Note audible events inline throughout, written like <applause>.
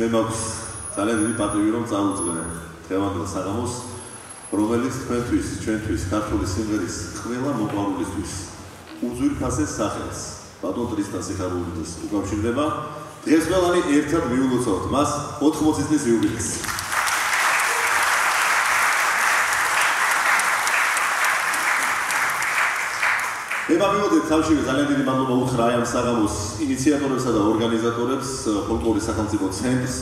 მე მაქვს ძალიან დიდი პატივი რომ წავუძღე დღევანდელ საღამოს რომელიც თქვენთვის ჩვენთვის ქართული სიმღერის ყველა მოყვარულისთვის უძვირფასეს სახელს ბატონ ტრისტან სიხარულიძეს უკავშირდება. დღეს ყველანი ერთად მიულოცავთ მას 80 წლის იუბილეს თავშივე ძალიან დიდი მადლობა უთხრა აი ამ საღამოს ინიციატორებსა და ორგანიზატორებს ფოლკლორის სახელმწიფო ცენტრს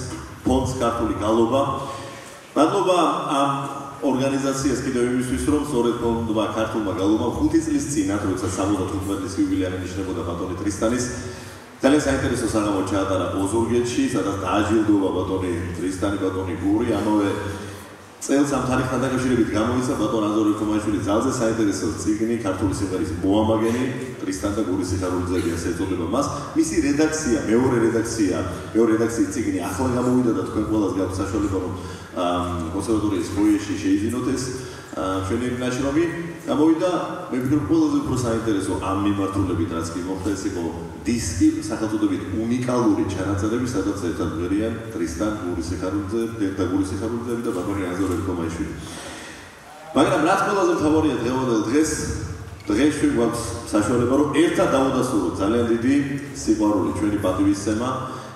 ფონდს ქართული გალობა. მადლობა ამ ორგანიზაციას კიდევ იმისთვის რომ სწორედ ფონდმა ქართულმა გალობამ 5 წლის წინ ათროცა 75 იუბილეა ნიშნებოდა ბატონი ტრისტანის ძალიან საინტერესო საღამო ჩაატარა ოზურგეთში სადაც დააჯილდოვა ბატონი ტრისტანი ბატონი გური. ამავე წელს ამ თარიღთან დაკავშირებით გამოიცა ბატონ აზორი კომაშვილი ძალზე საინტერესო ციგნი ქართული სიმღერის მოამაგენი ტრისტან და გურის სიხარულიძე ასე ეწოდება მას. მისი რედაქცია მეორე რედაქცია მეორე რედაქციის ციგნი ახლა გამოვიდა და თქვენ ყველას გაქვთ საშუალება რომ კონსერვატორიის ფოიეში შეიძინოთ ეს ჩვენი ნაშრომი. გამოვიდა მე ვფიქრობ ყველაზე უფრო საინტერესო ამ მიმართულებით რაც კი მოხდა ეს იყო დისკი სახელწოდებით უნიკალური ჩანაწერები სადაც ერთად ღერიან ტრისტან გურისეხარულძე და გურისეხარულძე და ბაბარი აზორე კომაიშვილი მაგრამ რაც ყველაზე მთავარია დღევანდელ დღეს დღეში გვაქვს საშუალება რომ ერთად დავუდასტუროთ ძალიან დიდი სიყვარული ჩვენი პატივისცემა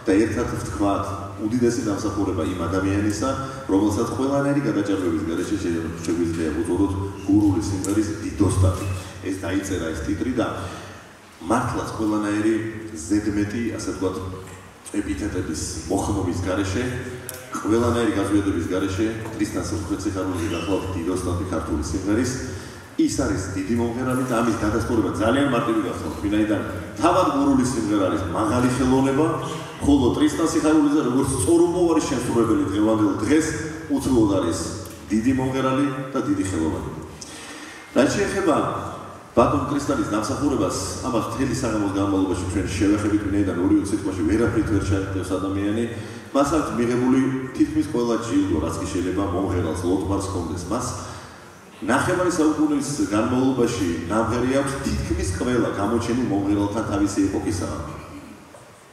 და ერთად ვთქვათ უდიდესი დამსახურება იმ ადამიანისა, რომელსაც ყველანაირი გადაჭარბების გარეშე შეგვიძლია უწოდოთ გურული სიმღერის დიდოსტატი. ეს დაიწერა ეს ტიტრი და მართლაც ყველანაირი ზედმეტი, ასე ვთქვათ, ეპითეტების მოხმობის გარეშე, ყველანაირი გაზვიადების გარეშე, ტრისტანს უცხოეთსიხარულზე გახლავთ დიდოსტატი ქართული სიმღერის ის არის დიდი მომღერალი და ამის დადასტურება ძალიან მარტივი გახსოვთ, ვინაიდან თავად გურული სიმღერა არის მაღალი ხელოვნება, ხოლო ტრისტან სიხარულიძე როგორც სწორუმოვარი შემსრულებელი დღევანდელ დღეს უცვლოდ არის დიდი მომღერალი და დიდი ხელოვანი. რაც შეეხება ბატონ ტრისტანის დამსახურებას, ამას მთელი საღამოს განმავლობაში ჩვენ შევეხებით ვინაიდან ორი სიტყვაში ვერაფრით ვერ შეერთებს ადამიანი, მას აქვს მიღებული თითქმის ყველა ჯილდო, რაც კი შეიძლება მომღერალს ლოტბარს კონდეს მას. ნახევარი საუკუნის განმავლობაში ნამღერი აქვს თითქმის ყველა გამოჩენილ მომღერალთან თავისი ეპოქისა.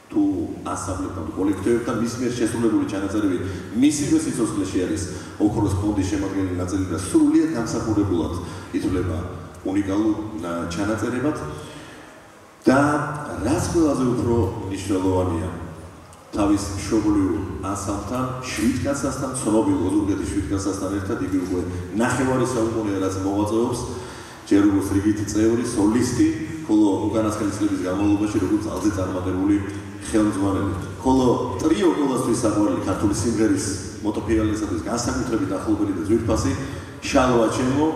თუ ასაბლებთან თუ კოლექტივებთან მის მიერ შესრულებული ჩანაწერები მისივე სიცოცხლეში არის ოქროს ფონდის შემადგენელი ნაწილი და სრულიად გამსახურებულად ითვლება უნიკალურ ჩანაწერებად და რაც ყველაზე უფრო მნიშვნელოვანია თავის მშობლიურ ასამთან, შვიდკაცასთან, ცნობილ ოზურგეთის შვიდკაცასთან ერთად იგი უკვე ნახევარი საუკუნეა რაც მოღვაწეობს ჯერ როგორც რიგითი წევრი, სოლისტი, ხოლო უკანასკნელი წლების განმავლობაში როგორც ალზე წარმატებული ხელმძღვანელი. ხოლო ტრიო ყოველთვის საყვარელი ქართული სიმღერის მოტოფიალისათვის განსაკუთრებით ახლობელი და ძვირფასი შალვა ჩემო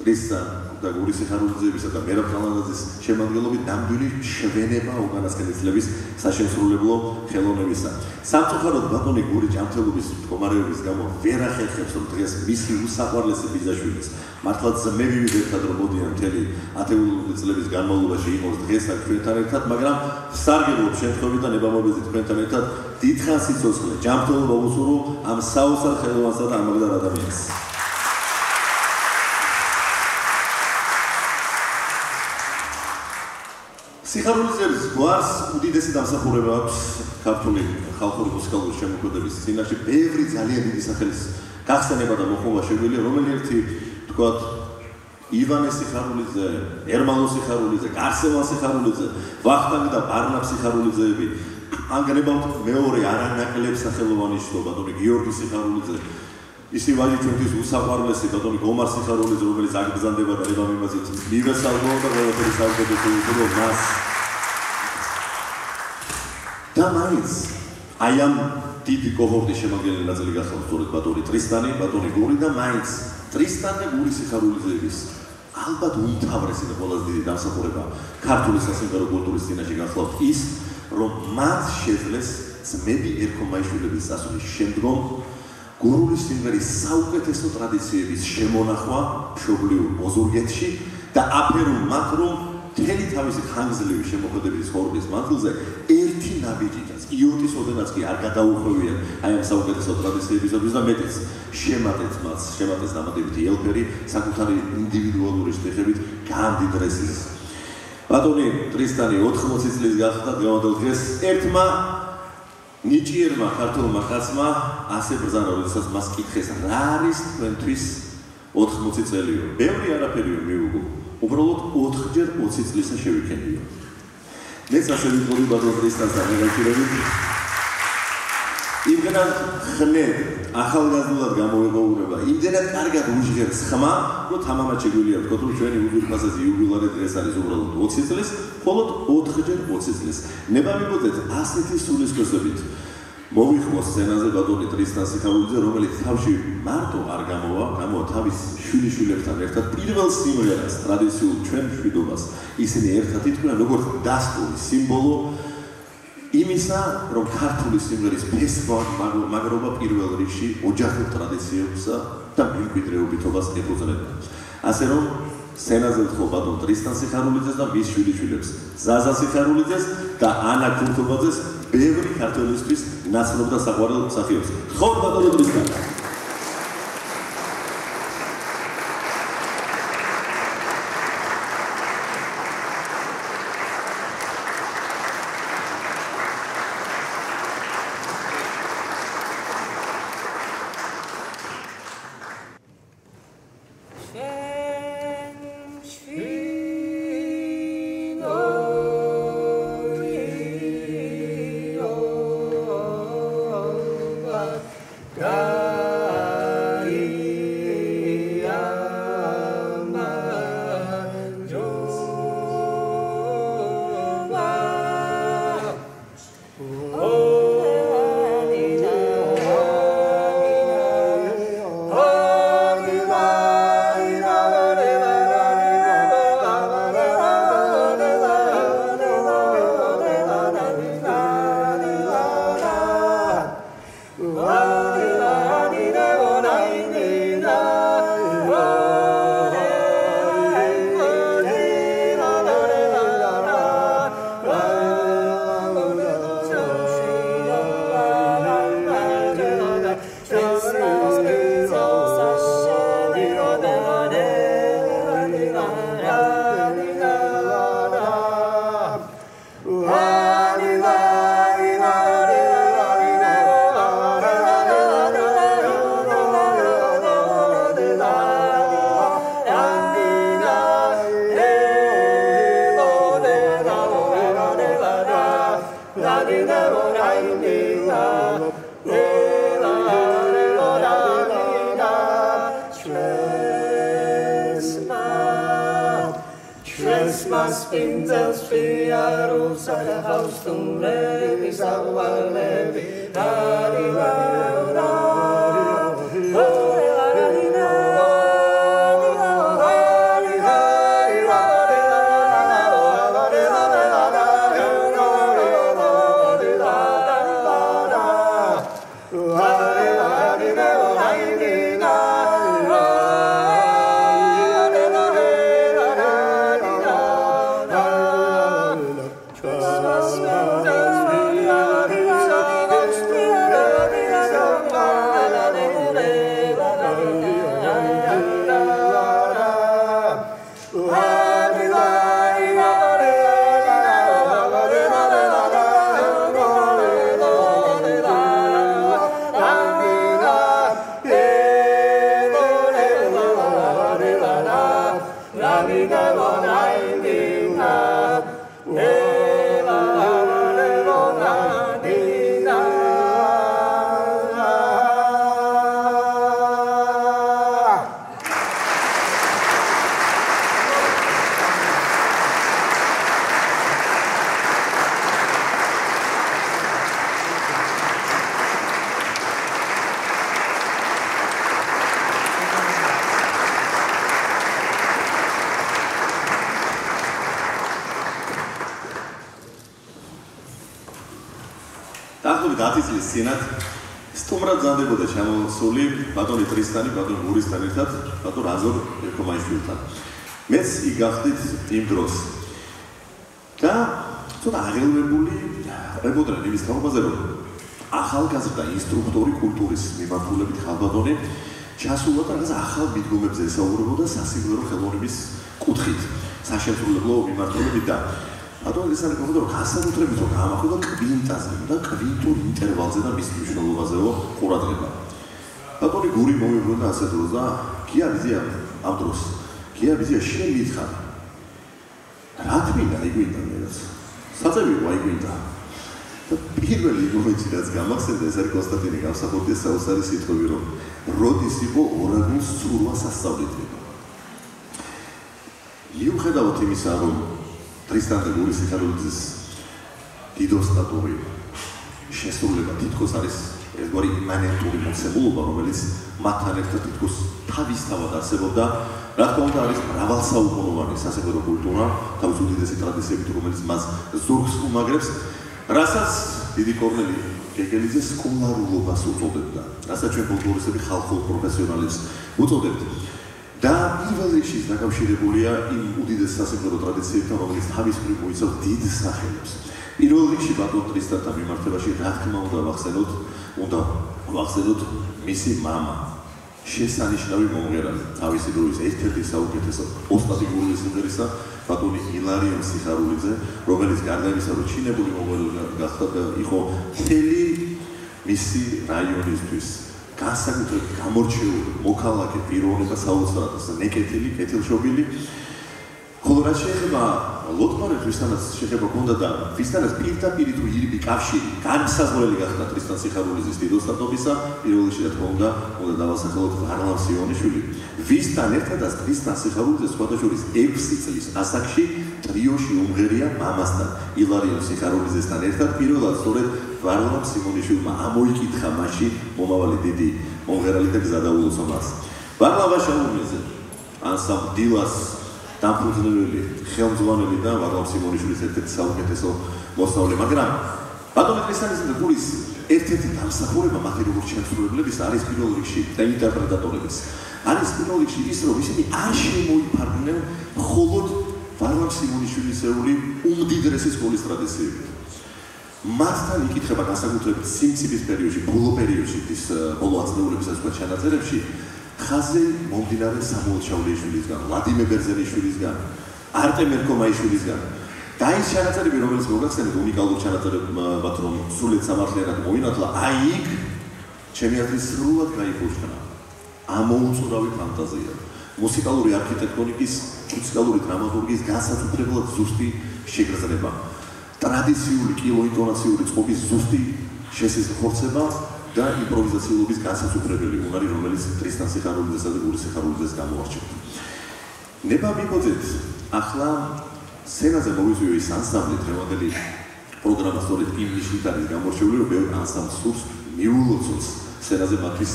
ტრისთან და გურის ხარულძეებისა და მერაბ ხალანაძის შემადგენლობით ნამდვილი შვენება უკანასკნელი წლების საშემსრულებლო ხელოვნებისა. სამწუხაროდ ბატონი გური ჯანმრთელობის მდგომარეობის გამო ვერ ახერხებს რომ დღეს მისი უსაყვარლესი ბიძაშვილის მართლაც მე ვივიდეთ რომ მოდიან მთელი ათეული წლების განმავლობაში იყოს დღეს აქ ჩვენთან ერთად, მაგრამ სარგებლობ შემთხვევით და ნებამობები თქვენთან ერთად დიდხან სიცოცხლე, ჯანმრთელობა უსურო ამ საოცარ ხელოვანსა და ამაგდარ ადამიანს. სიხარულის გვარს უდიდესი დამსახურება აქვს ქართული ხალხური მუსიკალური შემოქმედების წინაშე ბევრი ძალიან დიდი სახელის გახსენება და მოხმობა შეგვიძლია რომელი ერთი თქვათ ივანე სიხარულიძე, ერმალო სიხარულიძე, გარსევან სიხარულიძე, ვახტანგი და ბარნაბ სიხარულიძეები. ანგრებავთ მეორე არანაკლებ სახელოვანი შტო ბატონი გიორგი სიხარულიძე ისი ვაჟი ჩვენთვის უსაყვარლესი ბატონი გომარ სიხარულიძე რომელიც აგბზანდება და ება მიმაზით მივესალმო და ყველაფერი საუკეთესო უთრო მას. და მაინც აი ამ დიდი კოჰორტის შემოგელი ნაწილი გახსოვს სწორედ ბატონი ტრისტანი ბატონი გური და მაინც ტრისტან და გური სიხარულიძეების ალბათ უმთავრესი და ყველაზე დიდი დამსახურება ქართული სასიმღერო კულტურის წინაშე გახლავთ ის რომ მათ შეძლეს ძმები ერქომაიშვილების სასულის შემდგომ გურული სიმღერის საუკეთესო ტრადიციების შემონახვა მშობლიურ ოზურგეთში და აფერულ მათ რომ მთელი თავისი ხანგრძლივი შემოქმედების ხორბლის მანძილზე ერთი ნაბიჯითაც იოტის ოდენაც კი არ გადაუხვევიან აი ამ საუკეთესო ტრადიციებისათვის და მეტიც შემატეთ მათ შემატეს დამატებითი ელფერი საკუთარი ინდივიდუალური შეხებით გამდიდრესის. ბატონი ტრისტანი 80 წლის გახდა გამოდელ დღეს ერთმა ნიჭიერმა ქართულმა კაცმა ასე ბრძანა როდესაც მას კითხეს რა არის თქვენთვის 80 წელიო ბევრი არაფერიო მიუგო. უბრალოდ 4ჯერ 20 წლისა შევიქენიო მეც ასე ვიყოლი ბატონ ტრისტანთან მეგაჩირებით იმდენად ხნედ ახალგაზრდულად გამოვიყურება, იმდენად კარგად უჟღერს ხმა, რომ თამამად შეგვიძლია ვთქვათ, რომ ჩვენი უძურფასესი იუბილარი დღეს არის უბრალოდ 20 წლის, მხოლოდ 4ჯერ 20 წლის. ნება მიბოდეთ ასეთი სულისკვეთებით. მოვიხმო სცენაზე ბატონი ტრისთან სიხარულიძე, რომელიც თავში მარტო არ გამოვა, გამოვა თავის შვილიშვილებთან ერთად პირველ სიმღერას, ტრადიციულ ჩვენ მშვიდობას. ისინი ერთად ითქვნენ, როგორც დასტური სიმბოლო იმისა, რომ ქართული სიმღერის ფესტივალი მაგრობა პირველ რიგში ოჯახურ ტრადიციებსა და მემკვიდრეობითობას ეფუძნება. ასე რომ სცენაზე ხო ბატონ ტრისტან სიხარულიძეს და მის შვილიშვილებს, ზაზა სიხარულიძეს და ანა კურთობაძეს ბევრი ქართველისთვის ნაცნობ და საყვარელ მსახიობს. ხო ბატონ ტრისტან Alinelo, Alinelo. ზანდებოდა ჩამოსული ბატონი ტრისტანი, ბატონ გურისთან ერთად, ბატონ აზორ ერქომაიშვილთან. მეც იგახდით იმ დროს. და ცოტა აღელვებული რებოდრა იმის თაობაზე რომ ახალგაზრდა ინსტრუქტორი კულტურის მიმართულებით ხალბატონი ჩასულა და რაღაც ახალ მიდგომებზე ესაუბრებოდა სასიმღერო ხელოვნების კუთხით, საშემსრულებლო მიმართულებით და ბატონო ეს არის კონკრეტულად რომ გასაგუთრებით რომ გამახვილა კვინტაზე და კვინტურ ინტერვალზე და მის მნიშვნელობაზეო ყურადღება. ბატონი გური მომიბრუნდა ასე დროს და კია ვიზია ამ დროს. კია ვიზია შემიცხა. რა თქმა იგვინდა მერაც. საწევი ვაიგვინდა. და პირველი მომენტი რაც გამახსენდა ეს არის კონსტანტინე გამსახურდია საოცარი სიტყვები რომ როდის იყო ორაგუს სურვა სასწავლებლად. მიუხედავად იმისა რომ ტრისტან და გურის სიხარულიძის დიდოსტატური შესრულება თითქოს არის ერთგვარი იმანენტური მოცემულობა, რომელიც მათთან ერთად თითქოს თავისთავად არსებობდა. რა თქმა უნდა, არის მრავალსაუკუნოვანი სასწავლო კულტურა, თავის უდიდესი ტრადიციებით, რომელიც მას ზურგს უმაგრებს, რასაც დიდი კორნელი გეგელიძე სკოლარულობას უწოდებდა. რასაც ჩვენ კულტურისტები ხალხურ პროფესიონალებს უწოდებთ. და პირველ რიგში დაკავშირებულია იმ უდიდეს სასიმღერო ტრადიციებთან, რომელიც თავის მხრივ მოიცავს დიდ სახელებს. პირველ რიგში ბატონ ტრისტათა მიმართებაში რა თქმა უნდა ვახსენოთ, უნდა ვახსენოთ მისი мама. შესანიშნავი მომღერალი, თავისი დროის ერთ-ერთი საუკეთესო ოსტატი გურიის სიმღერისა, ბატონი ილარიონ სიხარულიძე, რომელიც გარდა იმისა, რომ ჩინებული მომღერალი გახდა და იყო მთელი მისი რაიონისთვის განსაკუთრებით გამორჩეული მოქალაქე პიროვნება საოცრად ნეკეთილი, კეთილშობილი. ხოლო რა შეიძლება ლოტმანებს ვისთანაც შეიძლება გონდა და ვისთანაც პირდაპირ თუ ირიბი კავშირი განსაზღვრელი გახდა ტრისტან სიხარულიძის დიდოსტატობისა, პირველ რიგში თქმა უნდა, უნდა დავასახელოთ ვარლამ სიონიშვილი. ვისთან ერთადაც ტრისტან სიხარულიძე სხვადასხვის 6 წლის ასაკში ტრიოში უმღერია მამასთან, ილარიონ სიხარულიძესთან ერთად პირველად სწორედ ვარლამ სიმონიშვილმა ამოიკითხა მასში მომავალი დიდი მომღერალი და გზადაულოსო მას. ვარლამ ვაშაურიძე ანსამ დილას დამფუძნებელი ხელმძღვანელი და ვარლამ სიმონიშვილის ერთ-ერთი საუკეთესო მოსწავლე, მაგრამ ბატონი კრისტალის და გულის ერთ-ერთი დამსახურება მათი როგორც შემსრულებლების არის პირველ რიგში და ინტერპრეტატორების. არის პირველ რიგში ის, რომ ისინი არ შემოიფარგლნენ მხოლოდ ვარლამ სიმონიშვილის ეული უმდიდრესი სკოლის ტრადიციებით. მასთან იკითხება განსაკუთრებით სიმცივის პერიოდში, ბოლო პერიოდში, ის ბოლო აწნეულებისა სხვა ჩანაწერებში ხაზე მომდინარე სამუელ ჩაულიშვილისგან, ვლადიმერ ბერძენიშვილისგან, არტემ ერკომაიშვილისგან და ის ჩანაწერები, რომელიც მოგახსენეთ უნიკალურ ჩანაწერებად, რომ სულეთ სამართლიანად მოინათლა, აი იქ ჩემი აზრით სრულად გაიფუშნა. ამოუწურავი ფანტაზია. მუსიკალური არქიტექტონიკის, მუსიკალური დრამატურგიის განსაკუთრებულად ზუსტი შეგრძნება. ტრადიციული კილოინტონაციური წყობის ზუსტი შესაძლებლობა და იმპროვიზაციულობის განსაცვიფრებელი უნარი, რომელიც ტრისტან სიხარულიძესა და გური სიხარულიძეს გამოარჩევდა. ნება მიგოძეთ, ახლა სცენაზე მოვიზიო ის ანსამბლი დღევანდელი პროგრამა სწორედ იმ ნიშნით არის გამორჩეული, რომ ბევრ ანსამბლს სურს მიულოცოს სცენაზე მათთვის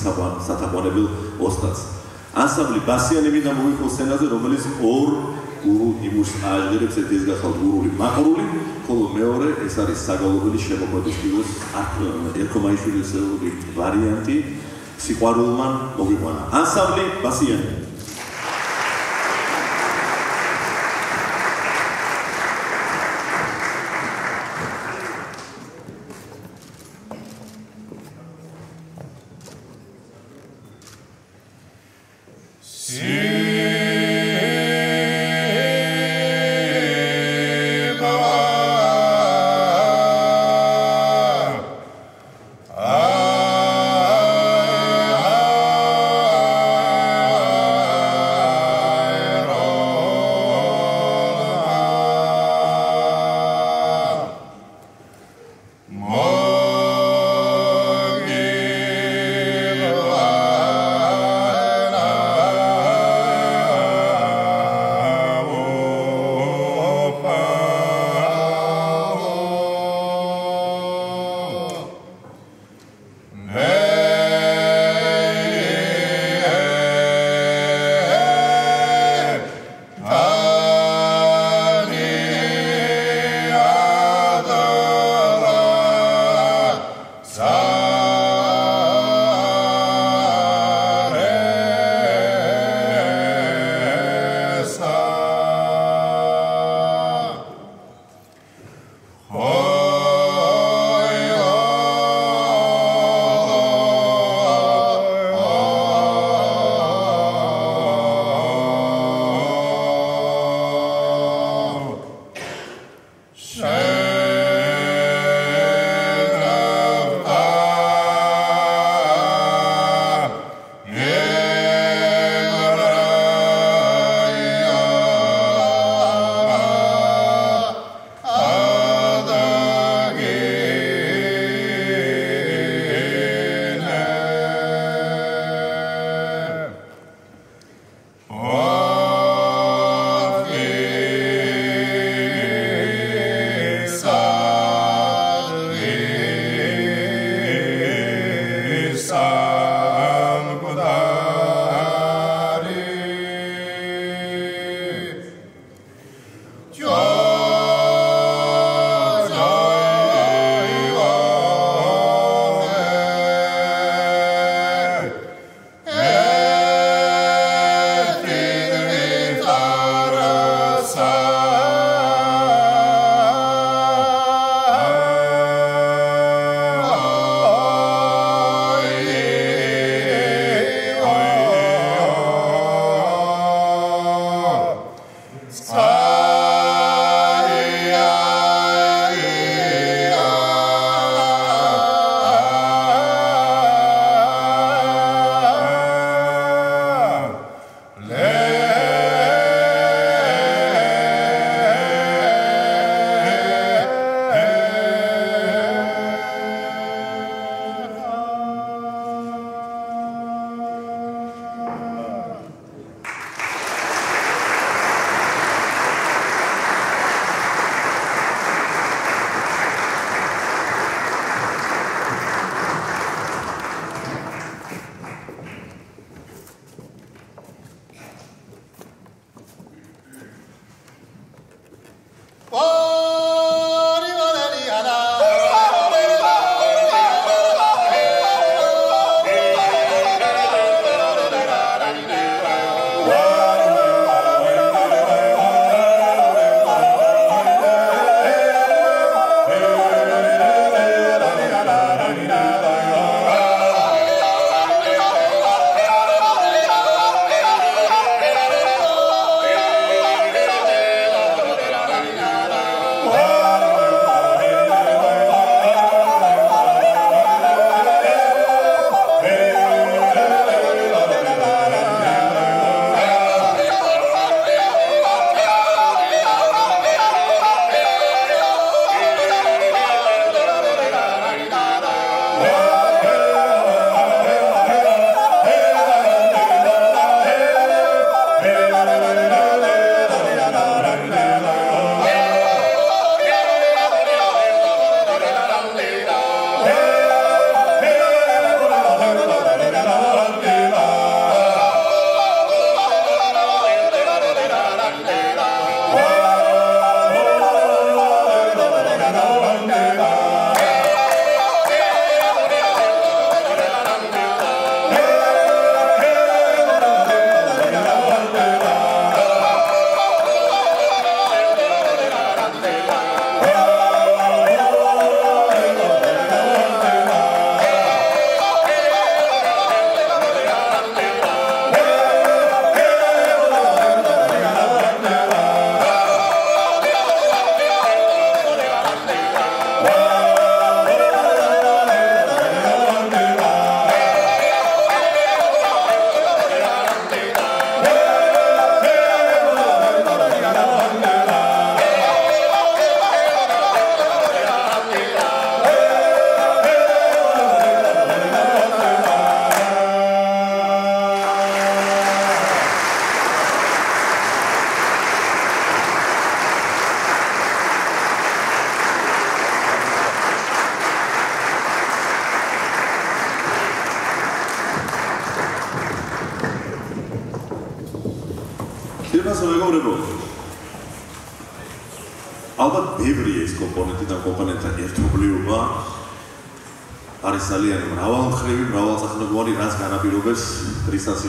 სათაყვანებელ ოსტატს. ანსამბლი ბასიანი მინდა მოვიხო სცენაზე, რომელიც ორ გურუ იმუშ აჟერებს ეს გახალ გურული მაყრული ხოლო მეორე ეს არის საგალობელი შემოქმედის ფილოს ერქომაიშვილის ვარიანტი სიყვარულმან მოგიყვანა ანსამბლი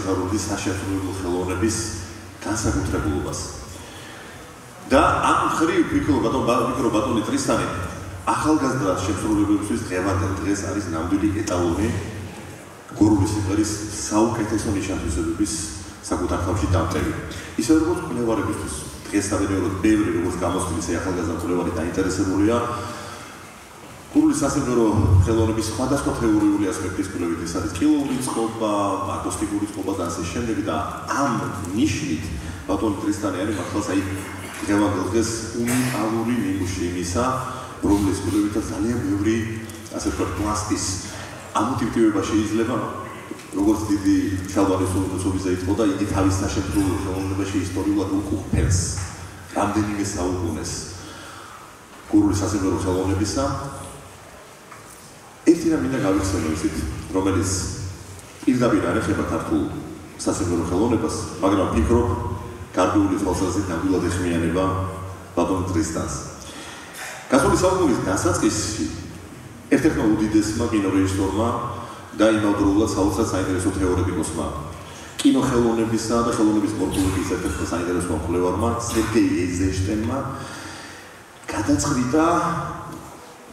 ბასიანი საშეფრული ხელოვნების განსაკუთრებულობას. და ამ ხრივ ვიქრო ბატონ ვიქრო ბატონი ტრისტანი ახალგაზრდა შეფრულებებისთვის დღევანდელ დღეს არის ნამდვილი ეტალონი გურული სიმღერის საუკეთესო ნიშანთვისებების საკუთარ თავში დამტელი. ისე როგორც კვლევარებისთვის დღეს საბედნიეროდ ბევრი როგორც გამოსვლისი ახალგაზრდა კვლევარი დაინტერესებულია გურული სასიმღერო ხელოვნების სხვადასხვა თეორიული ასპექტის კვლევით ეს არის კილოური წყობა, აკუსტიკური წყობა და ასე შემდეგ და ამ ნიშნით ბატონ ტრისტანი არის მართლაც აი დღევანდელ დღეს უნიკალური ნიმუში იმისა, რომლის კვლევითაც ძალიან ბევრი ასე ვთქვათ პლასტის ამოტივტივება შეიძლება როგორც დიდი ჩალვარის უცხოებისა იყო და იგი თავის საშემსრულო ხელოვნებაში ისტორიულად უკუღფენს რამდენიმე საუკუნეს გურული სასიმღერო ხელოვნებისა. ერთი რამ მინდა გავიხსენო ისეთ რომელიც პირდაპირ არ ეხება ქართულ სასიმღერო ხელოვნებას მაგრამ ფიქრობ გარდული თვალსაზრისით ნამდვილად ეხმიანება ბატონ ტრისტანს გასული საუკუნის დასაწყისში ერთ-ერთმა უდიდესმა კინორეჟისორმა და იმავდროულად საოცრად საინტერესო თეორეტიკოსმა კინოხელოვნებისა და ხელოვნების მორგულობის ერთ-ერთ საინტერესო მკვლევარმა სერგეი ეიზენშტაინმა გადაწყვიტა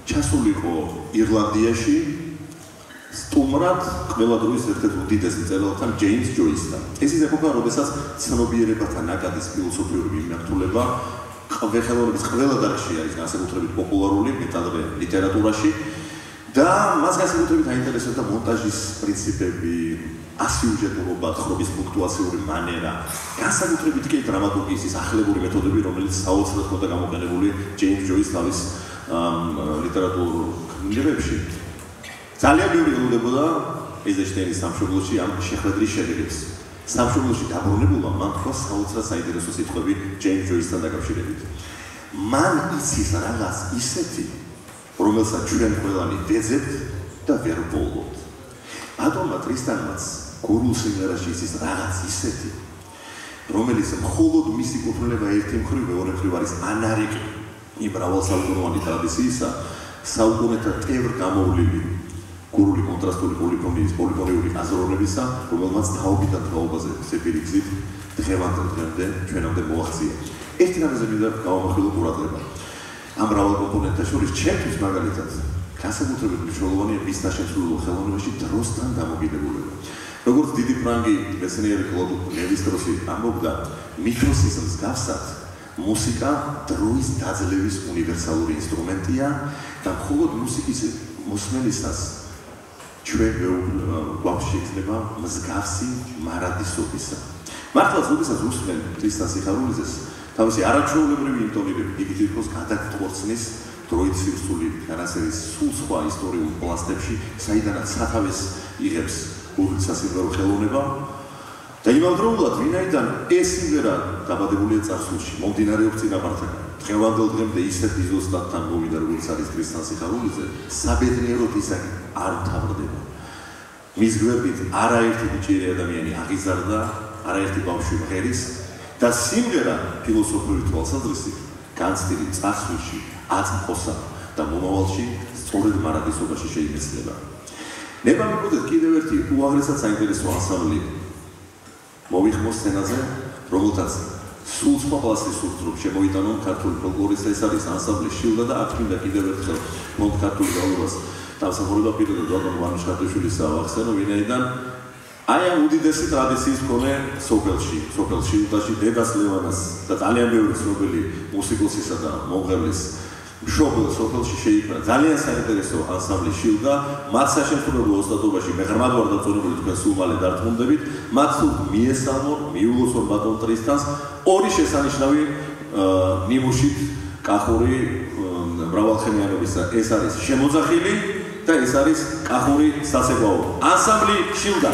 ჩასულიყო ირლანდიაში სტუმრად ყველა დროის ერთ-ერთ უდიდეს მწერალთან ჯეიმს ჯოისთან. ეს ის ეპოქა, როდესაც ცნობიერებათა ნაკადის ფილოსოფიური მიმართულება ყველხელოვნების ყველა დარგში არის განსაკუთრებით პოპულარული მეტალურ ლიტერატურაში და მას განსაკუთრებით აინტერესებდა მონტაჟის პრინციპები, ასიუჟეტურობა, ხრობის პუნქტუაციური მანერა, განსაკუთრებით კი დრამატურგიის ის ახლებური მეთოდები, რომელიც საოცრად ხოდა გამოყენებული ჯეიმს ჯოის თავის ლიტერატურულ კნიგებში ძალიან ბევრი ელოდებოდა ეიზენშტაინის სამშობლოში ამ შეხვედრის შედეგებს. სამშობლოში დაბრუნებულმა მან თქვა საოცრად საინტერესო სიტყვები ჯეიმს ჯოისთან დაკავშირებით. მან იცის რაღაც ისეთი, რომელსაც ჩვენ ყველანი ვეძებთ და ვერ ვოლობთ. ბატონმა ტრისტანმაც გურულ სიმღერაში იცის რაღაც ისეთი, რომელიც მხოლოდ მისი კუთვნილება ერთი მხრივ მეორე მხრივ არის ანარიკი. იმ მრავალსაუკუნოვანი ტრადიციისა საუკუნეთა ტევრ გამოვლილი გურული კონტრასტული პოლიფონიის პოლიფონიური აზროვნებისა, რომელმაც თაობიდან თაობაზე სეპირიგზით დღევანდელ დღემდე ჩვენამდე მოაღწია. ერთი რამაზე მინდა გავამახვილო ყურადღება. ამ მრავალ კომპონენტთა შორის ჩემთვის მაგალითად განსაკუთრებით მნიშვნელოვანია მის დაშეცვლილ ხელოვნებაში დროსთან დამოკიდებულება. როგორც დიდი ფრანგი მეცნიერი კლოდ ლევისტროსი ამბობდა, მიკროსიზმს გავსად მუსიკა დროის დაძლევის უნივერსალური ინსტრუმენტია და მხოლოდ მუსიკის მოსმენისას ჩვენ გვაქვს შეიძლება მსგავსი მარადისობისა. მართლაც უდესაც უსმენ ქრისტეს სიხარულიზეს, თავისი არაჩვეულებრივი ინტონირებით იგი თვითონ გადაგწყვეტს დროით სირსული განასერის სულ სხვა ისტორიულ პლასტებში, საიდანაც სათავეს იღებს გულის სასიმღერო ხელოვნება. და იმავდროულად ვინაიდან ეს სიმღერა დაბადებულია წარსულში, მომდინარეობს წინაპართან. დღევანდელ დღემდე ისეთ იზოსტატთან მომიდა როგორც არის ქრისტეს სიხარულიზე, საბედნიეროდ ისაკი არ თავდება. მის გვერდით არაერთი ბიჭირი ადამიანი აღიზარდა, არაერთი ბავშვი ღერის და სიმღერა ფილოსოფიური თვალსაზრისით განცდილი წარსულში აწმყოსა და მომავალში სწორედ მარადისობაში შეიძლება. ნება მიყოდეთ კიდევ ერთი უაღრესად საინტერესო ანსამბლი. მოვიხმოს სცენაზე, რომელთაც სულ სხვა კლასის სულთრობ შემოიტანონ ქართული ფოლკლორის ეს არის ანსამბლი შილდა და აქ მინდა კიდევ ერთხელ მომ ქართული გავლობას. დამსახურება პირდაპირ დოქტორ ვანუშ ქართიშვილის ახსენო ვინაიდან აი ამ უდიდესი ტრადიციის მქონე სოფელში, სოფელში უდაში დედას ლევანას და ძალიან ბევრი ცნობილი მუსიკოსისა და მომღერლის მშობელ სოფელში შეიქმნა. ძალიან საინტერესო ანსამბლი შილდა. მათ საშემსრულებლო ოსტატობაში მე ღრმად ვარ დაწუნებული თქვენ სულ მალე დარწმუნდებით მათ თუ მიესალმო მიულოსო ბატონ ტრისტანს ორი შესანიშნავი ნიმუშით კახური მრავალხმიანობისა ეს არის შემოძახილი და ეს არის კახური სასეკვაო. ანსამბლი შილდა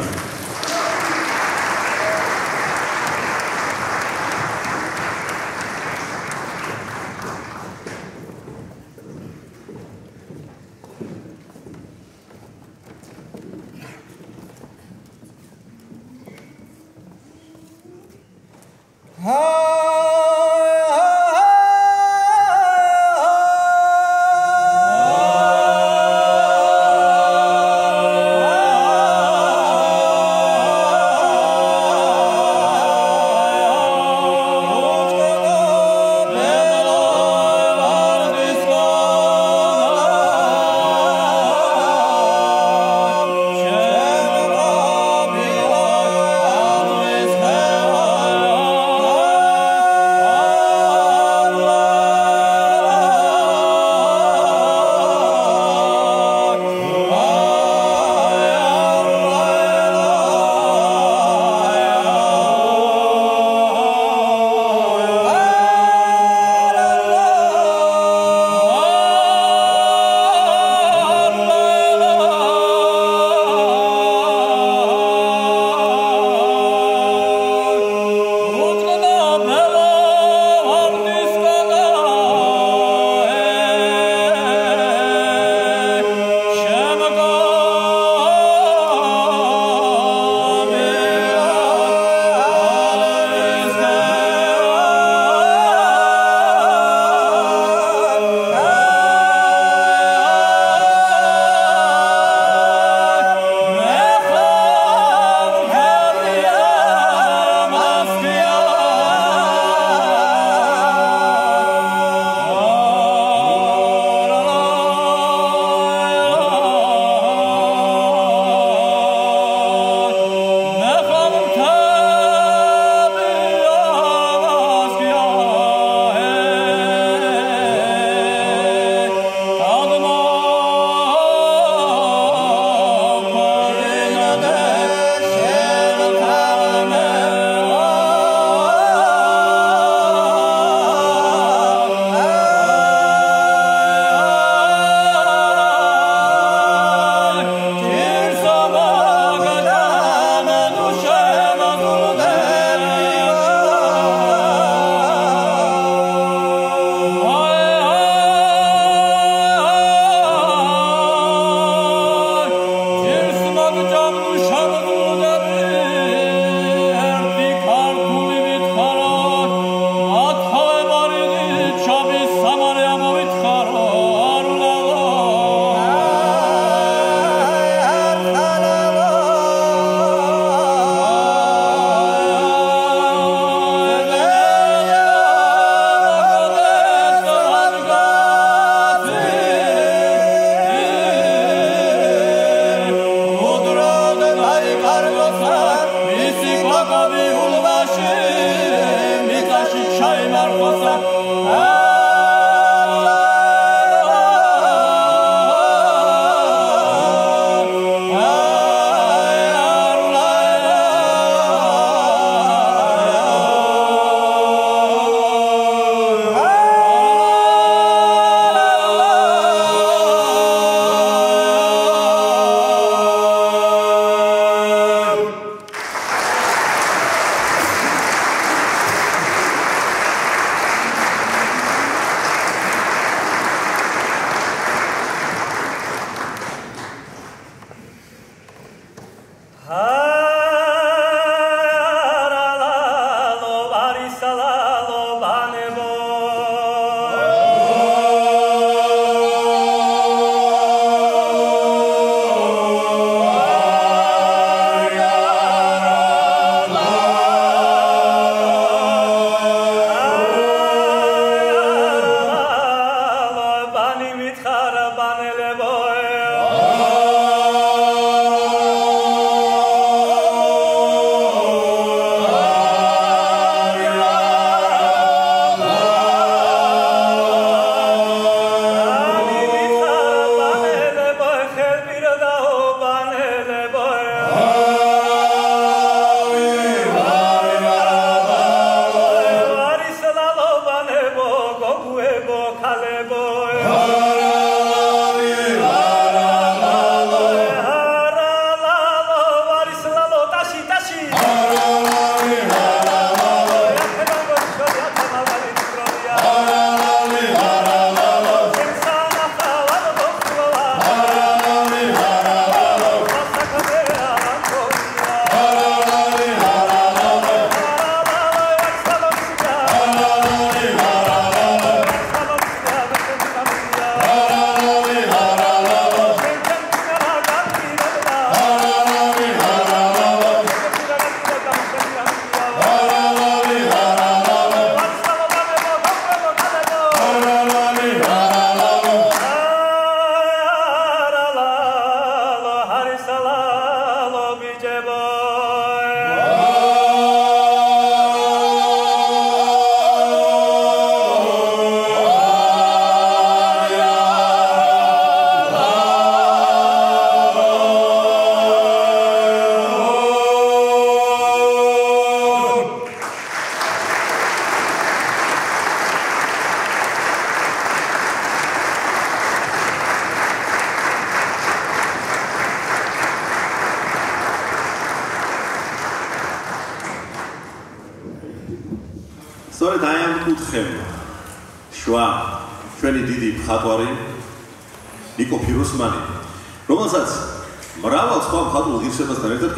Oh.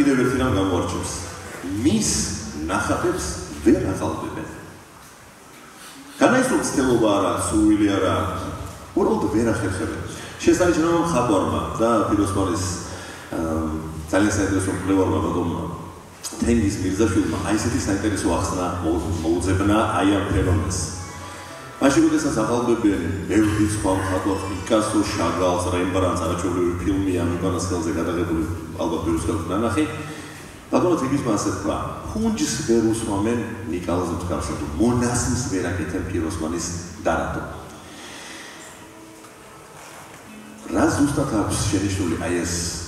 კიდევ ერთი რამ გამოარჩევს. მის ნახატებს ვერ აყალბებენ. განაისულ ცდილობა არა, სურვილი არა, უბრალოდ ვერ ახერხებენ. შესანიშნავ ხაბარმა და ფილოსოფიის ძალიან საინტერესო მკვლევარმა ბატონმა თენგიზ მირზაშვილმა აი ესეთი საინტერესო ახსნა მოუძებნა აი ამ ფენომენს. მაშინ როდესაც ახალბებიანი ბევრი სხვა მხატვარს პიკასო, შაგალს, რემბრანდტს არაჩვეულებრივი ფილმი ამ უკანასკნელზე გადაღებული ალბათ ბევრს გავხდანახი. ბატონო თიგისმა ასე თქვა: "ხუნჯს ვერ უსვამენ ნიკალოზ მსგავსად, მონასმს ვერ აკეთებ პიროსმანის დარატო." რა ზუსტად აქვს შენიშნული აი ეს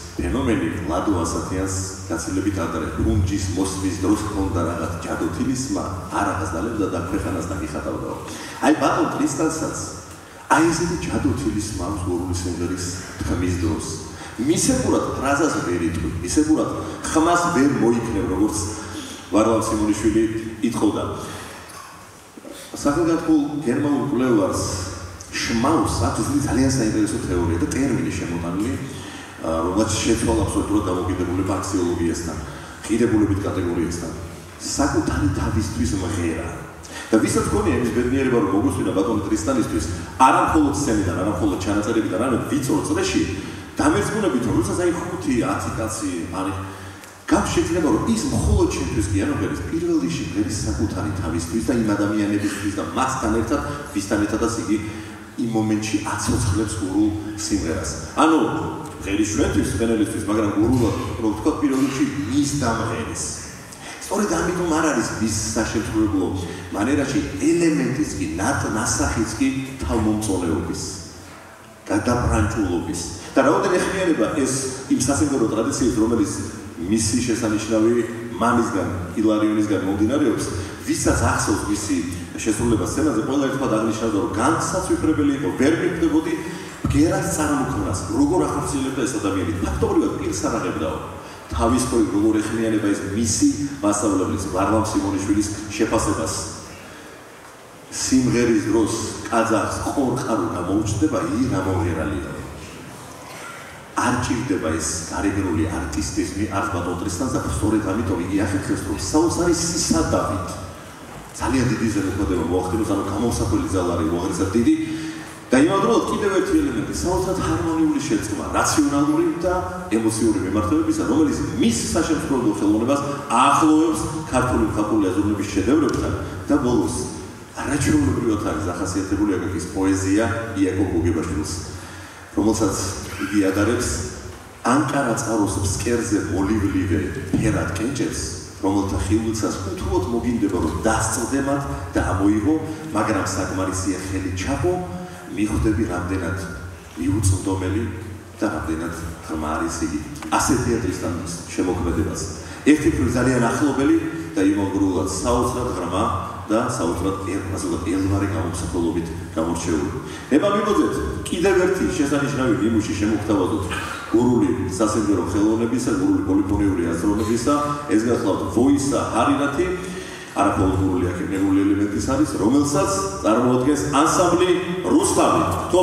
კრისტალსაც აი ესეთი ჯადოთილის მავს გურული სიმღერის თქმის დროს. მისებურად ფრაზას ვერ იტყვი მისებურად ხმას ვერ მოიქნევ როგორც ვარლავ სიმონიშვილი ითხოვდა. სახელგანთქმულ გერმანულ კვლევარს შმაუს აქვს ძალიან საინტერესო თეორია და ტერმინი შემოტანილი რომელიც შეცვალა აბსოლუტურად დამოკიდებულება აქსიოლოგიასთან ღირებულებით კატეგორიასთან. საკუთარი თავისთვის მღერა. და ვისაც გონია იმის ბედნიერება რომ მოგუსვინა ბატონი ტრისტანისთვის არა მხოლოდ სცენიდან არა მხოლოდ ჩანაწერებიდან არამედ ვიწრო წრეში დამერწმუნებით რომ როდესაც აი 5 10 კაცი არის გამ შეიძლება რომ ის მხოლოდ ჩემთვის კი არა ღერის პირველ რიგში ღერის საკუთარი თავისთვის და იმ ადამიანებისთვის და მასთან ერთად ვისთან ერთადაც იგი იმ მომენტში აცოცხლებს გურულ სიმღერას. ანუ ღერის ჩვენთვის ფენელისთვის მაგრამ გურულად რომ თქვა რიგში მის დამღერის სწორედ ამიტომ არ არის ვის საშემსრულებლო მანერაში ელემენტის კი ნასახიც კი თავმომწონეობის გადაბრანჭულობის და რაოდენ ეხმიანება ეს იმ სასიმბოლო ტრადიციებს რომელიც მისი შესანიშნავი მამისგან ილარიონისგან მომდინარეობს ვისაც ახსოვს მისი შესრულება სცენაზე ყველა ერთხელ აღნიშნავდა რომ განსაცვიფრებელი იყო ვერ მიგდებოდი გერას წარმოქმნას როგორ ახორციელებდა ეს ადამიანი? ფაქტობრივად პირს არ აღებდაო თავის ხო როგორ ეხმიანება ეს მისი მასშტაბების ვარლამ სიმონიშვილის შეფასებას? სიმღერის დროს კაძახს ყორყარო გამოუჩნდება ი რა მომღერალია არ ჭირდება ეს გარეგნული არტისტიზმი არც ბატონტრისთან და სწორედ ამიტომ იგი ახერხებს რომ საოცარი სისადავით ძალიან დიდი ზემოქმედება მოახდინოს ანუ გამოსაკველი ძალარი მოაღწია დიდი და იმავდროულად კიდევ ერთი ელემენტი საოცრად ჰარმონიული შეწყვა რაციონალური და ემოციური მიმართულებისა რომელიც მის საშემსრულებლო ხელოვნებას ახლოვებს ქართული მხატვრული აზროვნების შედევრებთან და ბოლოს არაჩვეულებრივად არის ახასიათებული აგების პოეზია იაკობ გოგებაშვილის რომელსაც იგი ადარებს ანკარა წაროს ფსკერზე მოლიბლივე ფერად კენჭებს რომელთა ხილულსაც უთუოდ მოგინდება რომ დასწრდემად და ამოიღო მაგრამ საკმარისია ხელი ჩაპო მიხვდები რამდენად მიუწვდომელი და რამდენად ღრმა არის იგი. ასეთი ადრესთან შემოქმედებას. ერთი ფრო ძალიან ახლობელი და იმოგრულად საოცრად ღრმა და საოცრად ერთმასად ელვარი გამოსახულობით გამორჩეული. ნება მიბოძეთ კიდევ ერთი შესანიშნავი ნიმუში შემოგთავაზოთ გურული სასიმღერო ხელოვნებისა, გურული პოლიფონიური აზროვნებისა, ეს გახლავთ ვოისა ჰარინათი არაფოლკლორული აკადემიური ელემენტის არის, რომელსაც წარმოადგენს ანსამბლი რუსთავი. თქო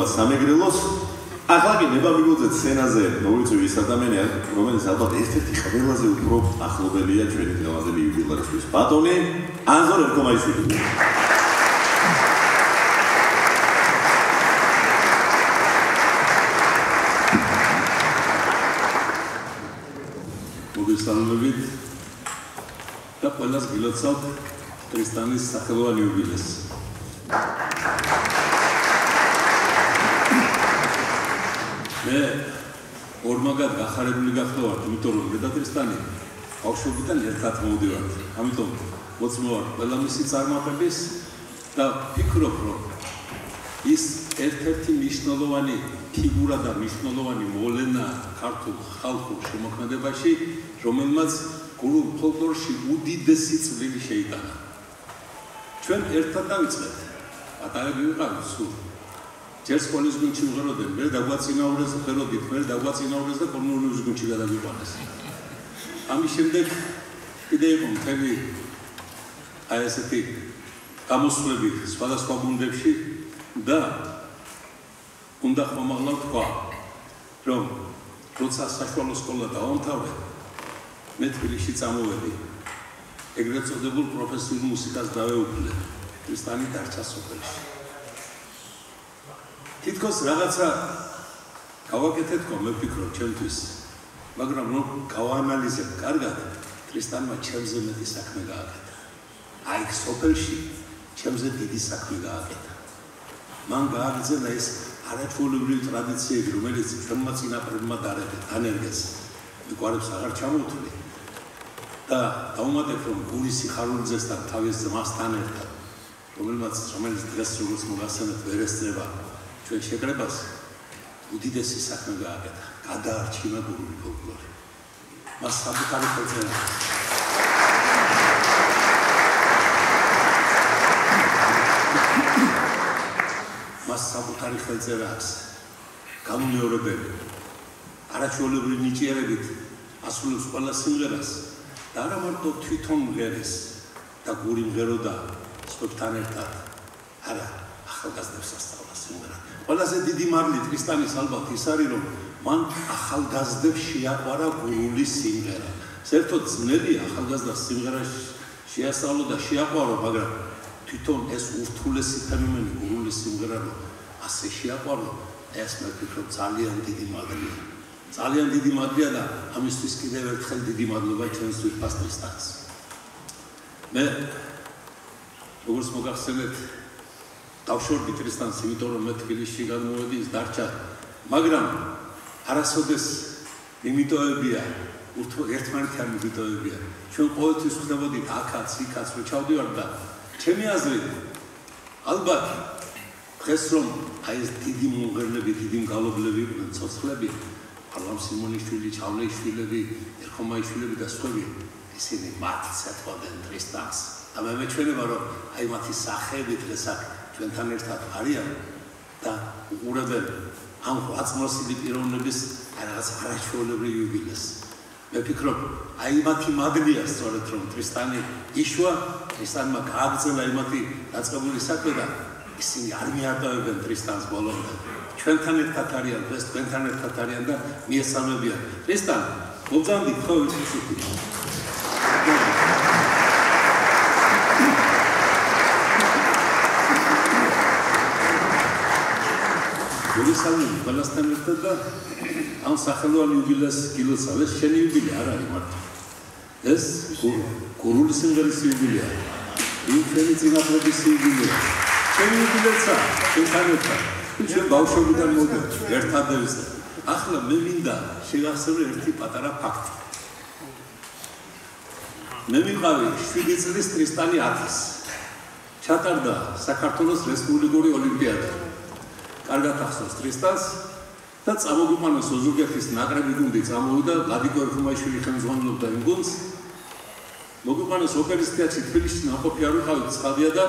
მადლობა სამეგრელოს. ახლა კი ნება მიგოძე სცენაზე მოვიწვი ის ადამიანი, რომელიც ალბათ ერთ-ერთი ყველაზე უფრო ახლობელია ჩვენი დღევანდელი იუბილეისთვის. ბატონი ანზორ ერკომაიშვილი. მოგესალმებით და ყველას გილოცავთ ქრისტიანის სახელოვანი იუბილეს. მე ორმაგად გახარებული გახლავართ, იმიტომ რომ რედაქტორსტანი ბავშვობიდან ერთად მოვდივართ. ამიტომ მოცმოვარ ყველა მისი წარმატების და ფიქრობ, რომ ის ერთ-ერთი მნიშვნელოვანი ფიგურა და მნიშვნელოვანი მოვლენა ქართულ ხალხურ შემოქმედებაში, რომელმაც გურულ ფოლკლორში უდიდესი წვლილი შეიტანა. ჩვენ ერთად დავიწყეთ. პატარები ვიყავით სულ ჯერ სკოლის გუნდში ვღეროდნენ, მე დაგვაწინაურეს ხელოდით, მე დაგვაწინაურეს და კომუნიზმის გუნდში გადავიყვანეს. ამის შემდეგ კიდე იყო მთელი აი ესეთი გამოსვლები სხვადასხვა გუნდებში და უნდა ხომაღლა თქვა, რომ როცა საშუალო სკოლა დაამთავრე, მე თბილისში წამოვედი. ეგრეთ წოდებულ პროფესიულ მუსიკას დავეუფლე. ქრისტიანი დარჩა სოფელში. თითქოს რაღაცა გავაკეთეთ ხო მე ვფიქრობ ჩემთვის. მაგრამ რომ გავანალიზებ კარგად ქრისტიანმა ჩემზე მეტი საქმე გააკეთა. აი სოფელში ჩემზე დიდი საქმე გააკეთა. მან გააგრძელა ეს არაჩვეულებრივი ტრადიციები რომელიც ჩვენმა წინაპრებმა დაანერგეს მიყვარებს აღარ ჩამოვთვლი და დაუმატებ რომ გურის სიხარულიძესთან თავის ძმასთან ერთად რომელმაც რომელიც დღეს როგორც მოგახსენეთ ვერ ესწრება ჩვენ შეკრებას უდიდესი საქმე გააკეთა. გადაარჩინა გურული ფოლკლორი. მას საკუთარი ხელზე მას საკუთარი ხელზე აქვს. გამომეორებელი არაჩვეულებრივი ნიჭიერებით ასრულებს ყველა სიმღერას და არა მარტო თვითონ მღერის და გური მღეროდა სხვებთან ერთად. არა ახალგაზრდებს ასწავლა სიმღერა ყველაზე დიდი მარლი ქრისტიანის ალბათ ის არის რომ მან ახალგაზრდებს შეაყვარა გურული სიმღერა. საერთოდ ძნელი ახალგაზრდა სიმღერაში შეასწავლო და შეაყვარო, მაგრამ თვითონ ეს ურთულესი ფენომენი გურული სიმღერა რომ ასე შეაყვარო, ეს მე ვფიქრობ ძალიან დიდი მადლია. ძალიან დიდი მადლია და ამისთვის კიდევ ერთხელ დიდი მადლობა ჩვენს პასტრისტას. მე როგორც მოგახსენეთ დავშორდი ქრისტიანს, იმიტომ რომ მე თბილისში გადმოვედი, ის დარჩა. მაგრამ არასოდეს იმიტოებია, ერთმანეთთან იმიტოებია. ჩვენ ყოველთვის ხდებოდით აქაც, იქაც, რო ჩავდივარ და ჩემი აზრით ალბათ დღეს რომ აი ეს დიდი მომღერლები, დიდი მგალობლები იყვნენ, ცოცხლები, ალამ სიმონიშვილი, ჩავლეიშვილები, ერქომაიშვილები და სხვები, ისინი მათი სათვალენ ქრისტიანს. და მე მეჩვენება რომ აი მათი სახეები დღეს აქ ჩვენთან ერთად არიან და უყურებენ ამ აწმოსილი პიროვნების რაღაც არაჩვეულებრივ იუბილეს. მე ფიქრობ, აი მათი მადლია სწორედ რომ ქრისტიანი იშვა, ქრისტიანმა გააგრძელა იმათი დაწყებული საქმე და ისინი არ მიატოვებენ ქრისტიანს ბოლომდე. ჩვენთან ერთად არიან, ეს ჩვენთან ერთად არიან და მიესალმებიან. ქრისტიან, მოგზავნით ხო ვიცით? მოგესალმები ყველასთან ერთად და ამ სახელოვანი იუბილეს გილოცავ ეს შენი იუბილე არ არის მარტო. ეს გურული სიმღერის იუბილეა იმ ჩვენი წინაპრების იუბილეა შენი იუბილეცა ჩვენთან ერთად ჩვენ ბავშვობიდან მოდით ერთადებს ახლა მე მინდა შეგახსენო ერთი პატარა ფაქტი. მე მიყავი 7 წლის ქრისტიანი 1000 ჩატარდა საქართველოს რესპუბლიკური ოლიმპიადა კარგად ახსოვს ქრისტეს და წამოგვიყვანოს ოზურგეთის ნაკრები გუნდი წამოვიდა ლადიკო ერხმაიშვილი ხელმძღვანელობდა იმ გუნდს. მოგვიყვანოს ოპერის თეატრი თბილისში ნაყოფი არ ვიყავით ცხადია და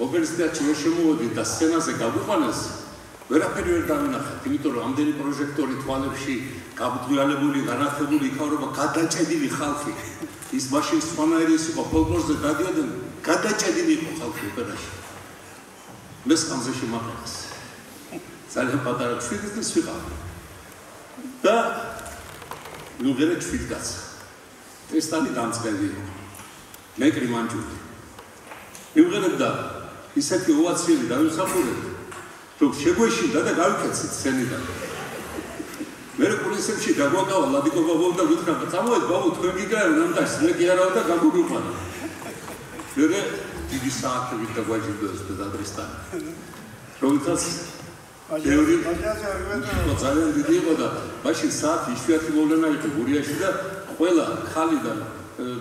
ოპერის თეატრი ვერ შემოვედი და სცენაზე გაგვიყვანეს. ვერაფერი ვერ დავინახეთ იმიტომ რომ ამდენი პროჟექტორი თვალებში გაბძვიალებული განათებული იქავრობა გადაჭედილი ხალხი. ის მაშინ სხვანაირი იყო ფოლკლორზე დადიოდნენ გადაჭედილი იყო ხალხი ოპერაში მე სკამზე შემაყენეს ძალიან პატარა 7 წლის ვიყავ. და ნუღერე 7 კაც. ტესტანი დამწყები. მე კრიმანჯული. ნუღერე და ისეთი ოვაციები დავისახურებ. რომ შეგვეშინდა და გავიქეცით სცენიდან. მე რეკურსებში დაგვაკავა ლადიკო ბაბო და ვიტყვა წამოეთ ბაბო თქვენ გიგარო ნამდვილად მე კი არავა და გაგვიყვანა. მე დიდი საათები დაგვაჯიბდეს პედადრისტან. რომელსაც თეორი ძალიან დიდი იყო და მაშინ საათი იშვიათი მოვლენა იყო გურიაში და ყველა ხალი და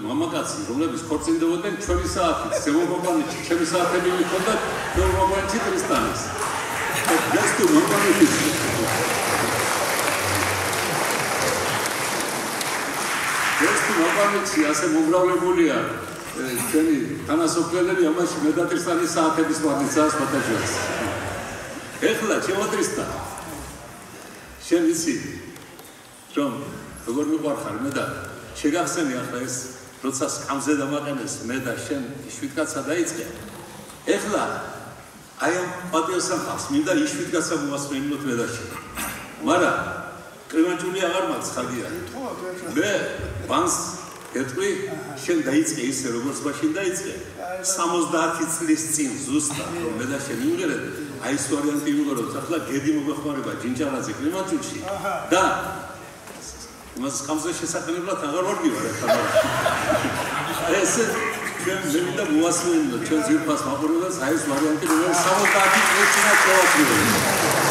მამაკაცი რომლებიც ქორწინდებოდნენ ჩვენი საათით ზემოგვანი ჩემი საათები მიქონდა ზემოგვანი თიტრისტანის ეს თუ მამაკაცი ეს თუ მამაკაცი ასე მომრავლებულია ჩვენი თანასოფლელები ამაში მედატრისტანის საათების მარნიცას ფოტოჟურს ეხლა ჩემოტრისტა შენ ისი რომ როგორ მიყვარხარ მე და შეგახსენე ახლა ეს როცა სკამზე დამაყენეს მე და შენ შვიდკაცა დაიწყე. ეხლა აი ამ პატიოსახავს მინდა იშვიდკაცა მოასმენოთ მე და შენ. მაგრამ კრემანჭული აღარ მაქვს ხალია მე ბანს ეთქვი შენ დაიწყე ისე როგორც მაშინ დაიწყე. 70 წლის წინ ზუსტად რომ მე და შენ იმღერეთ აი ეს ვარიანტი ვიღო რომ ახლა გედი მოგეხმარება ჯინჯარაძე კლიმატურში და მას ხამზე შესაძლებლად აღარ ვარგი ვარ ახლა ეს ჩვენ ზემინდა მოასმენო ჩვენ ზირფას მაყურებელს აი ეს ვარიანტი რომ 70 წლის წინ აღწევათ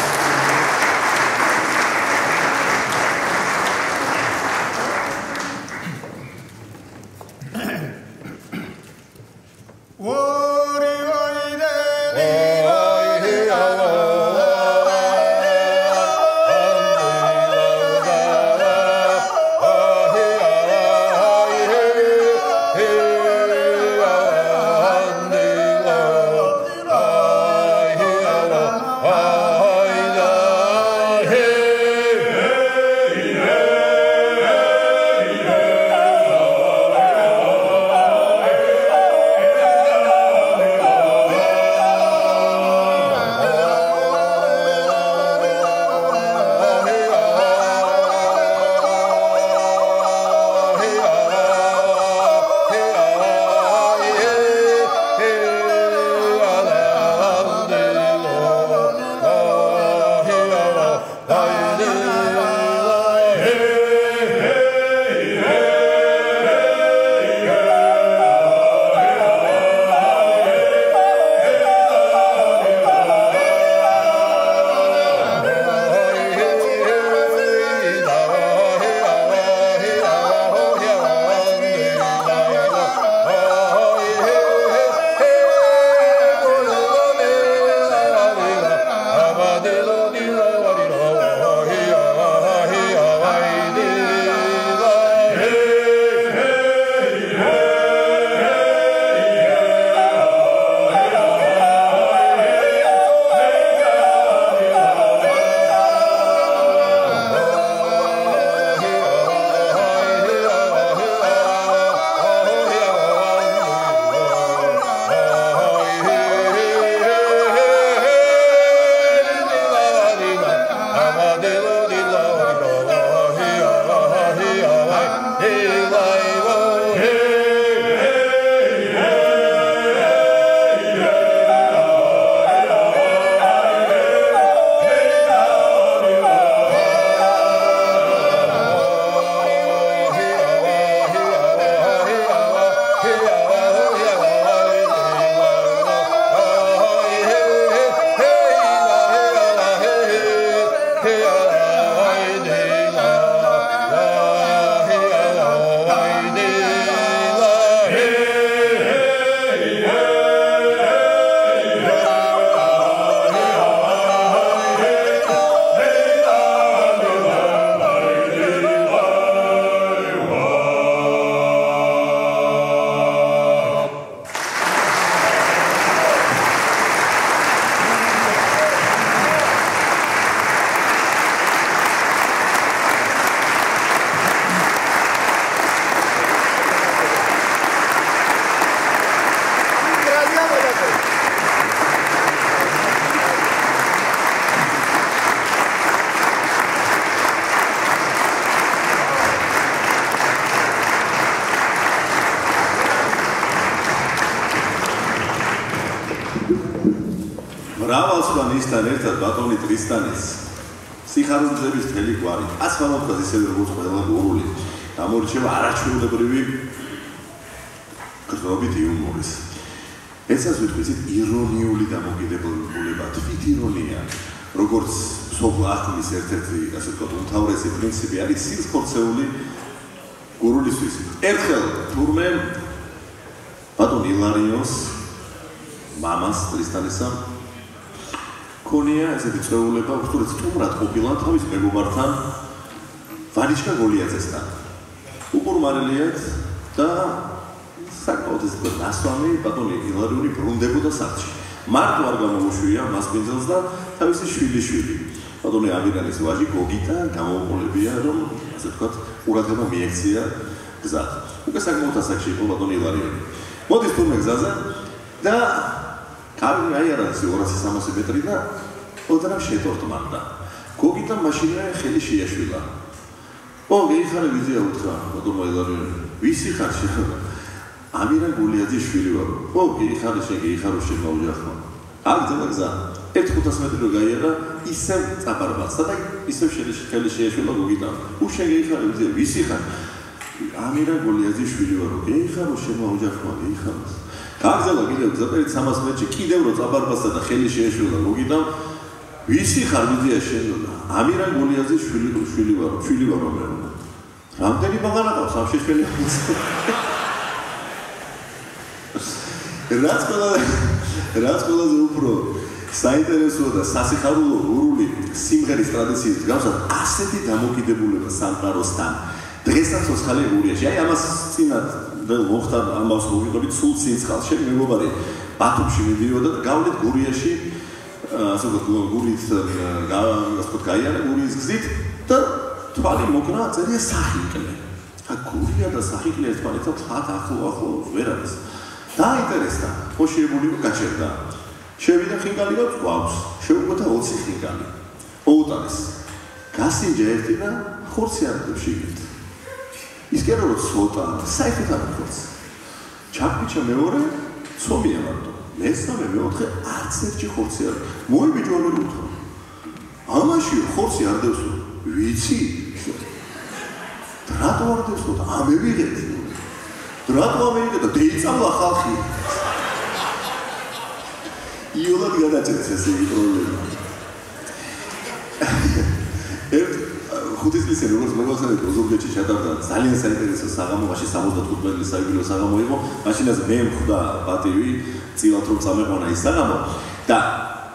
ტრისტანის სიხარულების თელი გვარი. ასხალობდა ისე როგორც ყველა გურული. გამორჩევა არაჩვეულებრივი გრძნობით იუმორის. ეცას ვიტყვით ირონიული დამოკიდებულება, თვით ირონია, როგორც სოფლახლის ერთ-ერთი ასე ვთქვათ უმთავრესი პრინციპი არის სიცხორცეული გურულისთვის. ერთხელ თურმე ბატონ ილარიოს მამას ტრისტანისა ქონია ესეთი წეულება, უბრალოდ სტუმრად ყოფილა თავის მეგობართან ვანიჩკა გოლიაძესთან. უყურმარილიეთ და საკმაოდ ეს თქვა ნასვამი ბატონი ილარიონი ბრუნდებოდა სახლში. მარტო არ გამოუშვია მას პინძელს და თავისი შვილი შვილი. ბატონი ამირანის ვაჟი გოგიტა გამოუყოლებია რომ ასე ვთქვათ ყურადღება მიექცია გზად. უკვე საკმაოდ ასაკში იყო ბატონი ილარიონი. მოდის თურმე გზაზე და კარი აი არა ის 200-300 მეტრი და ოდნავ შეტორტმანდა. გოგიტა მაშინაა ხელი შეაშვილა. ო, გეიხარე ვიზია უთხრა ბატონი ილარიონი. ვისი ხარ შეხება? ამირა გულიაძის შვილი ვარ. ო, გიხარი შე, გიხარო შე მოუჯახო. აქ ძმა გზა. 1500 მეტრი გაიარა, ისე წაბარბას და ისე შეიძლება შეეშველა გოგიტა. უშე გიხარი ვიზე, ვისი ხარ? ამირა გულიაძის შვილი ვარ. გიხარო შე მოუჯახო, გიხარო. გაგზალა კიდევ ზაპერი 300 მეტრში კიდევ რო წაბარბასა და ხელი შეეშველა გოგიტა. ვისი ხარ ვიზია შენოდა? ამირა გულიაძის შვილი შვილი ვარ, შვილი ვარ მე. რამდენი ბაღარა ყავს ამ შეშველა? რაც ყველა რაც ყველაზე უფრო საინტერესოა და სასიხარულო გურული სიმღერის ტრადიციის გამოსად ასეთი დამოკიდებულება სამყაროსთან დღესაც ოცხალი გურიაში აი ამას წინათ დელ მოხდა ამას მოვიყოლით სულ სინცხალ შენ მეგობარი ბათუმში მიდიოდა და გავლით გურიაში ასე ვთქვათ ასე ვთქვათ გაიარა გურიის გზით და თვალი მოკრა წერია სახიკლე ა გურია და სახიკლე ერთმანეთთან ხათ ახლო ახლო ვერ არის დაინტერესდა, ხო შეებულიყო გაჩერდა. შევიდა ხინკალი და ყავს. შეუკვეთა 20 ხინკალი. ოუტანის. გასინჯა ერთი და ხორცი არდებში იგი. ის არა რომ ცოტა, საერთოდ არ ხორც. ჩაკბიჩა მეორე, ცომია მარტო. მესამე მეოთხე არც ერთი ხორცი არ. მოიბიჯო არ უთქო. ამაში ხორცი არ დევს. ვიცი? რატო არ დევს? ამე ვიღეთ. რატო ამერიკა და დეიწავლა ხალხი? იოლად გადაჭერს ეს პრობლემა. <laughs> ერთ ხუთის წელი როგორც მოგახსენეთ ოზურგეთში ჩატარდა ძალიან საინტერესო საღამო, მაშინ 75 წელი საიუბილეო საღამო იყო. მაშინ ასე მე მხვდა პატივი, წილად რომ წამეყვანა ის საღამო და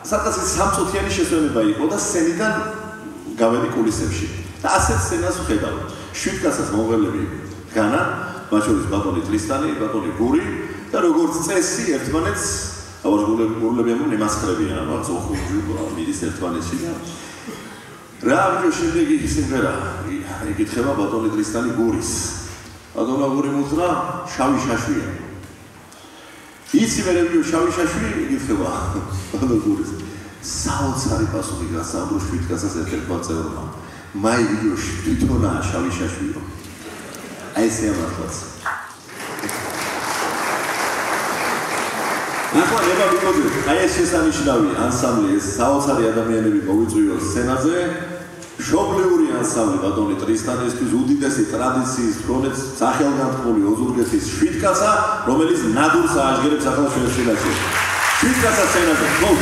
სადაც სამწუთიანი შესვენება იყო და სცენიდან გავედი კულისებში. და ასეთ სცენას ვხედავ. შვიდკაცას მომღერლები განა მათ შორის ბატონი ტრისტანი, ბატონი გური და როგორც წესი ერთმანეთს ავარგულები გურლები ამ ნემასხლებიან, რაღაც ოხუჯი მიდის ერთმანეთში და რა ვიო შემდეგი სიმღერა იკითხება ბატონი ტრისტანი გურის. ბატონი გური მუთხრა შავი შაშვია. იცი ვიო შავი შაშვი იკითხება ბატონი გურის. საოცარი პასუხი გასაუბრა შვიდკაცას ერთ-ერთმა წევრმა. მაი ვიო თვითონა შავი შაშვიო. აი ესე ამასაც. ახლა ნება ვიყოდე, აი ეს შესანიშნავი ანსამბლი, ეს საოცარი ადამიანები მოვიწვიო სცენაზე. შობლიური ანსამბლი ბატონი ტრისტანისთვის უდიდესი ტრადიციის ქონეთ სახელგანთქმული ოზურგეთის შვიდკაცა, რომელიც ნადურს ააჟღერებს ახლა ჩვენ სცენაზე. შვიდკაცა სცენაზე, ხო?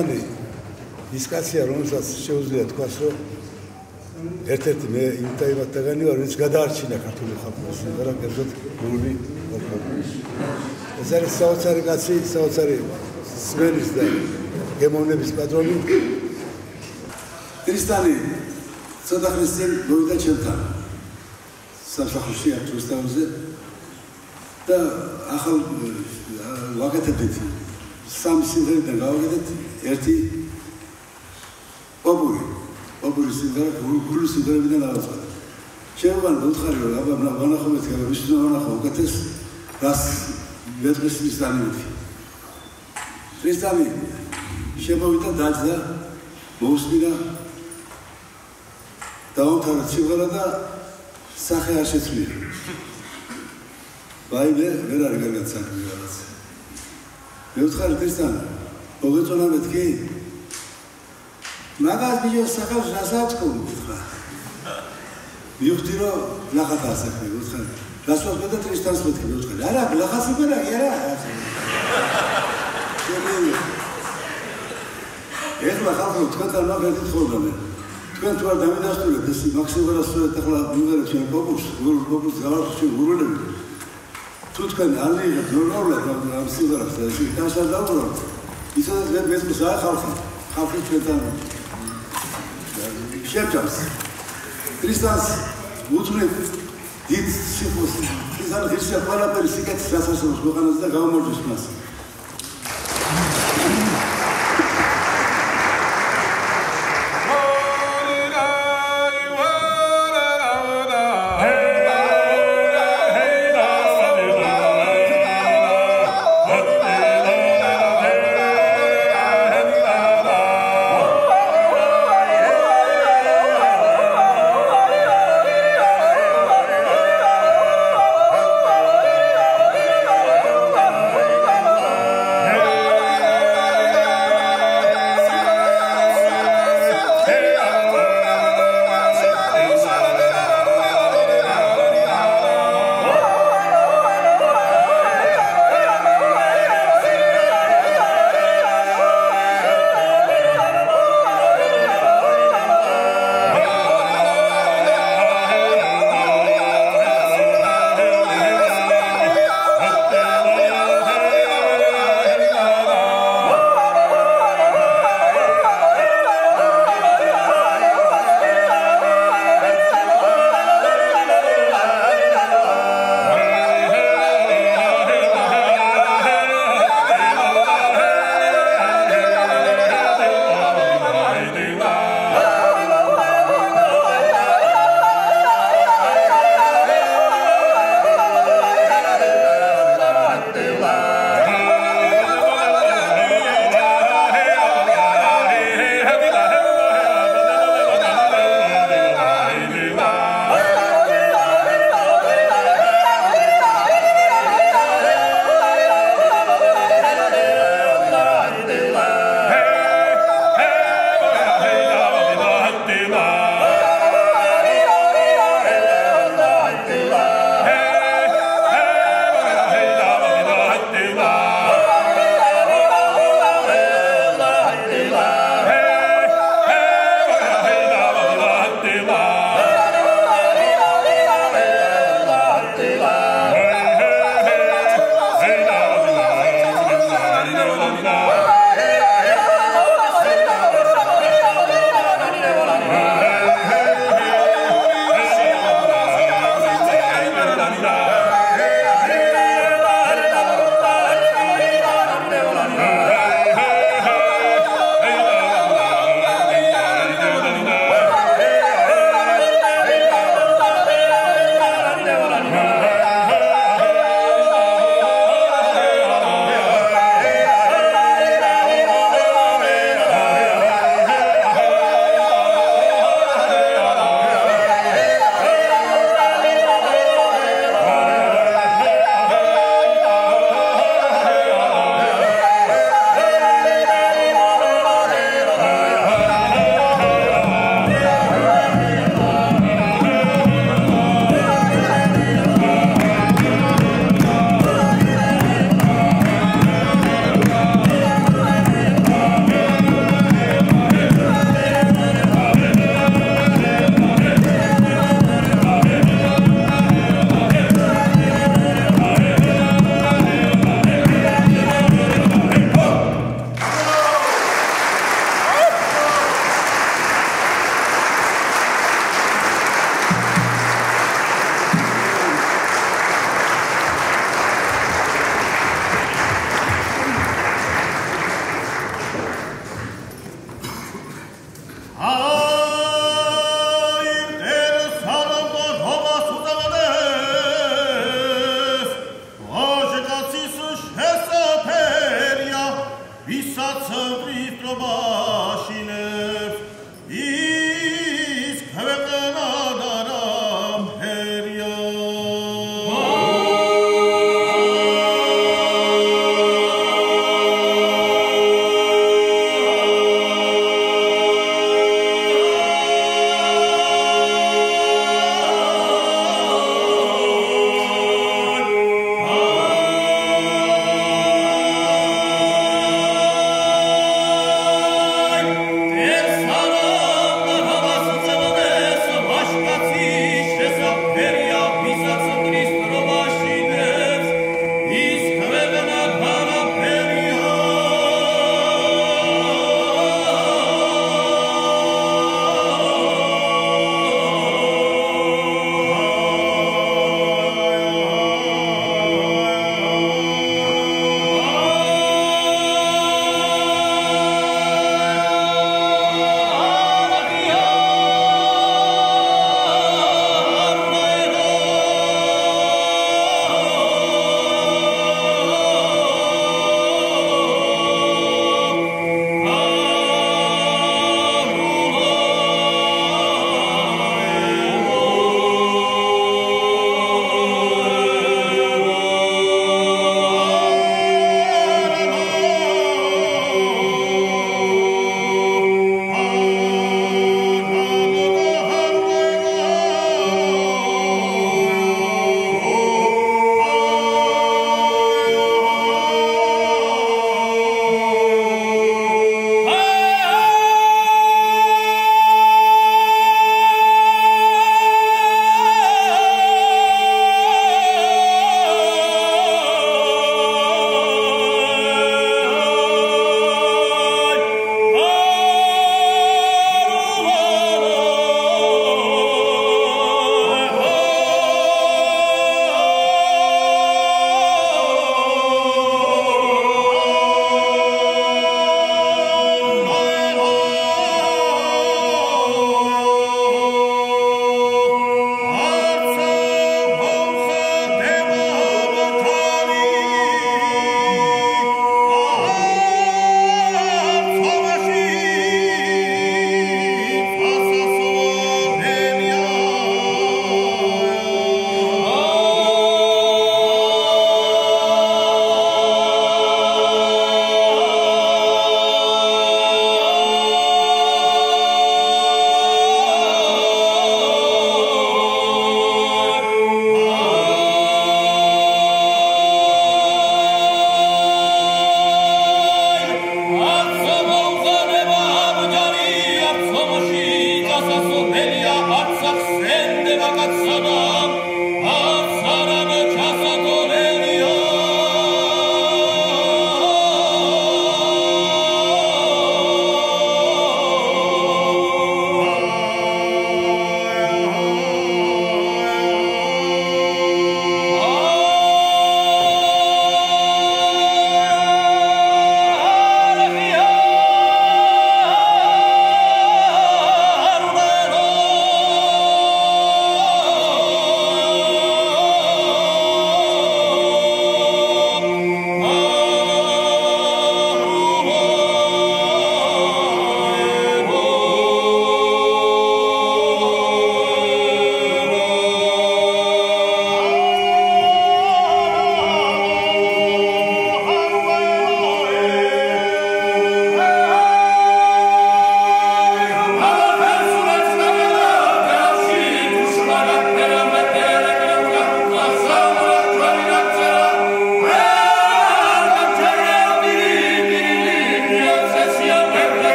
ქრისტანი ის კაცია რომელსაც შეუძლია თქვას რომ ერთ-ერთი მე იმ ტაიმატაგანი ვარ ვინც გადაარჩინა ქართული ხალხის და კერძოდ გული ეს არის საოცარი კაცი საოცარი სმენის და გემოვნების პატრონი. ქრისტანი ცოტა ხნის წინ მოვიდა ჩემთან სასახლეში ათუსტავზე და ახალ ვაკეთებდით სამ სიმღერიდან გავაკეთეთ ერთი ოპური ოპური სიმღერა გული სიმღერებიდან აღწევდა შემოგან მოთხარი რომ აბა ვანახობთ რა ვისწრო ვანახო უკეთეს რას მეტყისის დანიუთი ქრისტანი შემოვიდა დაძდა მოусმინა დაუთავა სიმღერა და სახე არ შეცვლია. ვაიმე ვერ არის კარგად საქმე რაღაც. მე ვთხარი ქრისტანი მოგეწონა მეთქი მაგას ბიჭო სახალ რასაწყო ვთქვა მივხვდი რომ ნახათა საქმე ვთქვა რასვას მე და ქრისტიანს მეთქი მე ვთქვა არა ლახას უბერა არა ეხლა ხალხო თქვენ და მაგათი თხოვდა მე თქვენ თუ არ დამიდასტურეთ ეს მაქსიმალურად სწორად ახლა მივიღეთ ჩვენ პოპუს გულ პოპუს გავარჩი გურულები თუ თქვენ არ მიიღეთ ნორმალურად ამ სიმღერას და ისე დასადავროთ ისედაც მე მესმის არ ხალხი ხალხი ჩვენთან. შეჭამს ქრისტეს უძღებ დიდ სიფოს ის არის ის ყველაფერი სიკეთის დასასრულს ქვეყანაზე და გამომორჩოს მას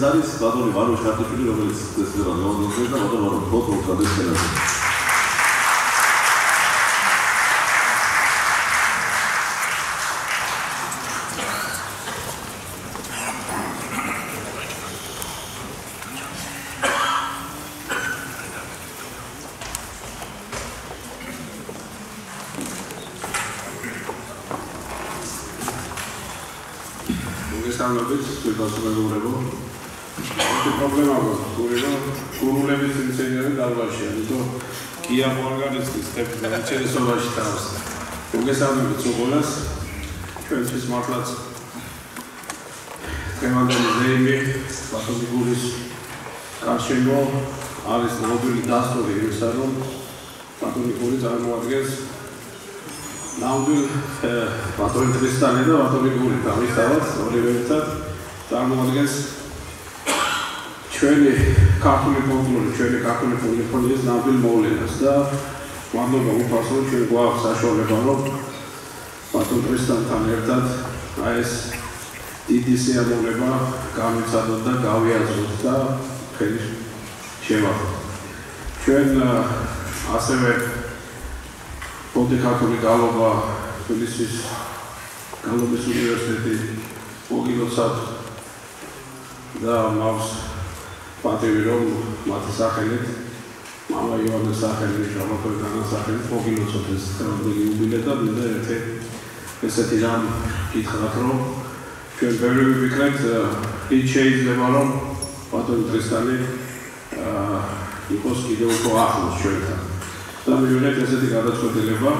ეს არის ბატონი ვარო შარტიშვილი, რომელიც ეს რა ლონდონზე და ბატონი ვარო ფოტო გადაწერა. მოგესალმებით, შეფასებებურებო. ეს პრობლემა გვაქვს, გურიო, გურულების ინჟინერი დარბაზში, ანუ კია მორგანიცის სტეპი დაიჭერესობაში თავს. მოგესალმებით უყოლას. ჩვენთვის მართლაც თემანდელი ზეიმი, ბატონი გურის კარშენო არის მობილი დასწორი იმისა, რომ ბატონი გური წარმოადგენს ნამდვილ ბატონი ქრისტიანი და ბატონი გური თავისთავად ორივე ერთად წარმოადგენს ჩვენი ქართული ფოლკლორი, ჩვენი ქართული ფოლკლორის ნამდვილ მოვლენას და მადლობა უფასო ჩვენ გვაქვს საშუალება რომ ბატონ ქრისტიანთან ერთად აი ეს დიდი სიამოვნება გამიცადოთ და გავიაზროთ და ხელი შევახოთ. ჩვენ ასევე პოდიკატური გალობა თბილისის გალობის უნივერსიტეტი მოგილოცავ და მას პატივი რომ მათი სახელით მამა იოანეს სახელით შემოყვება და სახელით მოგილოცავ ეს კრონული იუბილე და მე ერთი ესეთი რამ გითხრათ რომ ჩვენ ბევრი ვიფიქრეთ ის შეიძლება რომ ბატონ ტრისტანი აა იყოს კიდევ უფრო ახლოს ჩვენთან. და მივიღეთ ესეთი გადაწყვეტილება,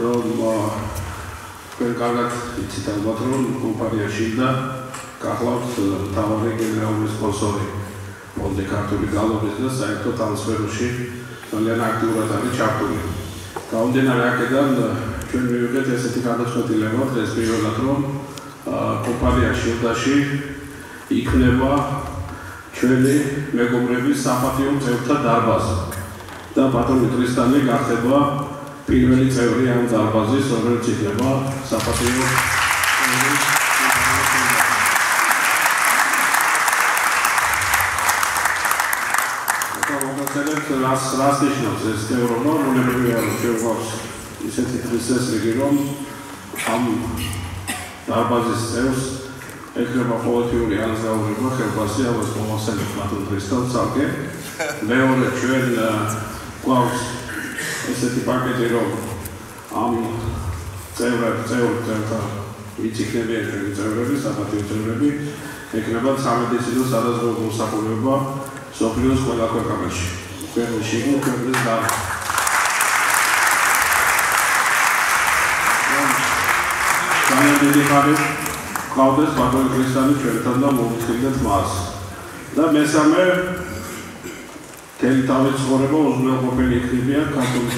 რომ ჩვენ კარგად იცით ალბათ, რომ კომპანია შიდა გახლავთ თავარი გენერალური სპონსორი ფონდი ქართული გალობის და საერთოდ ამ სფეროში ძალიან აქტიურად არის ჩართული. გამომდინარე აქედან ჩვენ მივიღეთ ესეთი გადაწყვეტილება, ეს პირველად რომ კომპანია შილდაში იქნება ჩვენი მეგობრების საპატიო წევრთა დარბაზი. და ბატონი ქრისტიანი გახდება პირველი წევრი ამ დარბაზის, რომელიც იქნება საპატიო რას ნიშნავს ეს ევროპა, რომლებია შეგვაქვს ისეთი ქრისტესები, რომ ამ დარბაზის წევრს ეკრება ყოველთვიური ანაზღაურება ხელფასი ამას მომასწრებით ბატონ ქრისტიანს ალკე მეორე ჩვენ გვაქვს ესეთი პაკეტი რომ ამ წევრად წევრ წევრთა ვიციქნებიან ჩვენი წევრები, საფათიო წევრები ეკნება სამედიცინო სადაზღვევო მოსახულება სოფლიოს ყველა ქვეყანაში. იყო ქვეყნის და ძალიან დიდი ხარი ყავდეს ბატონ ქრისტიანი ჩვენთან და მოვიხილდეთ მას. და მესამე თელი თავი ცხოვრება უზრუნველყოფილი იქნებია ქართული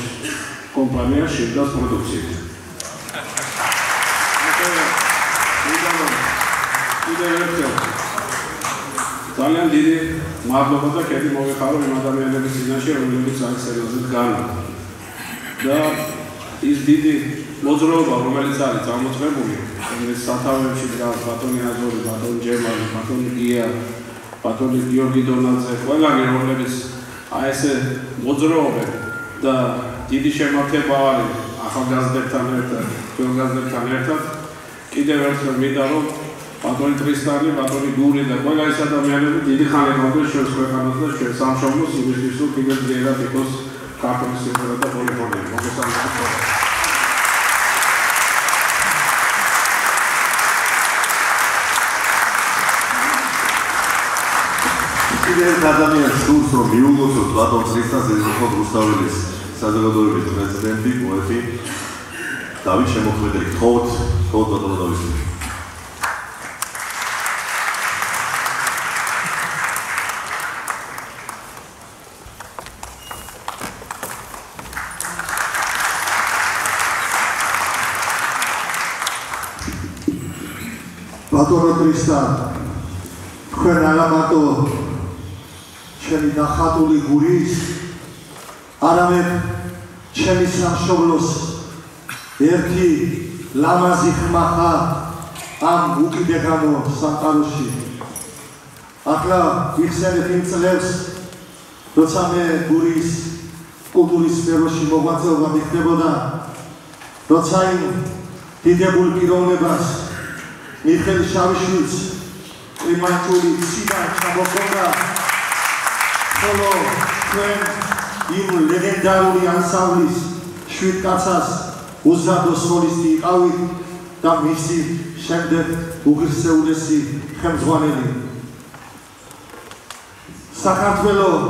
კომპანია შედას პროდუქციით. ძალიან დიდი მადლობა და კეთი მოგეხარო იმ ადამიანების წინაშე, რომლებიც ამ სერიალზე დგანან. და ის დიდი მოძრაობა, რომელიც არის წარმოწმებული, რომელიც სათავეში დგას ბატონი აზორი, ბატონი ჯერმანი, ბატონი გია, ბატონი გიორგი დონაძე, ყველანი რომლებიც აი ეს მოძრაობენ და დიდი შემართება არის ახალგაზრდებთან ერთად, ძველგაზრდებთან ერთად. კიდევ ერთხელ მინდა რომ ბატონი ტრისტანი, ბატონი გური და ყველა ეს ადამიანები დიდი ხანი მოგვიყვეს ჩვენს ქვეყანას და ჩვენ სამშობლოს იმისთვის რომ კიდევ ძლიერად იყოს ქართული სიმღერა და პოლიფონია. მოგესალმებით. კიდევ ადამიანს სურს რომ მიულოცოთ ბატონ ქრისტეს ერთხელ რუსთაველის საზოგადოების პრეზიდენტი პოეტი დავით შემოქმედელი ხოთ ხოთ ბატონო დავით ბატონო ქრისტა თქვენ არამატო ჩემი ნახატული გურის არამედ ჩემი სამშობლოს ერთი ხმახა ამ უკიდეგანო სამყაროში. ახლა ვიხსენებ იმ წლებს როცა მე გურის კულტურის სფეროში მოღვაწეობა მიხდებოდა როცა იმ დიდებულ პიროვნებას მიხეილ შავიშვილს იმართული ციდან ჩამოყოლა ხოლო ჩვენ იმ ლეგენდარული ანსამბლის შვიდ კაცას უზადო სოლისტი იყავით და მისი შემდეგ უგრისეულესი ხელმძღვანელი. საქართველოს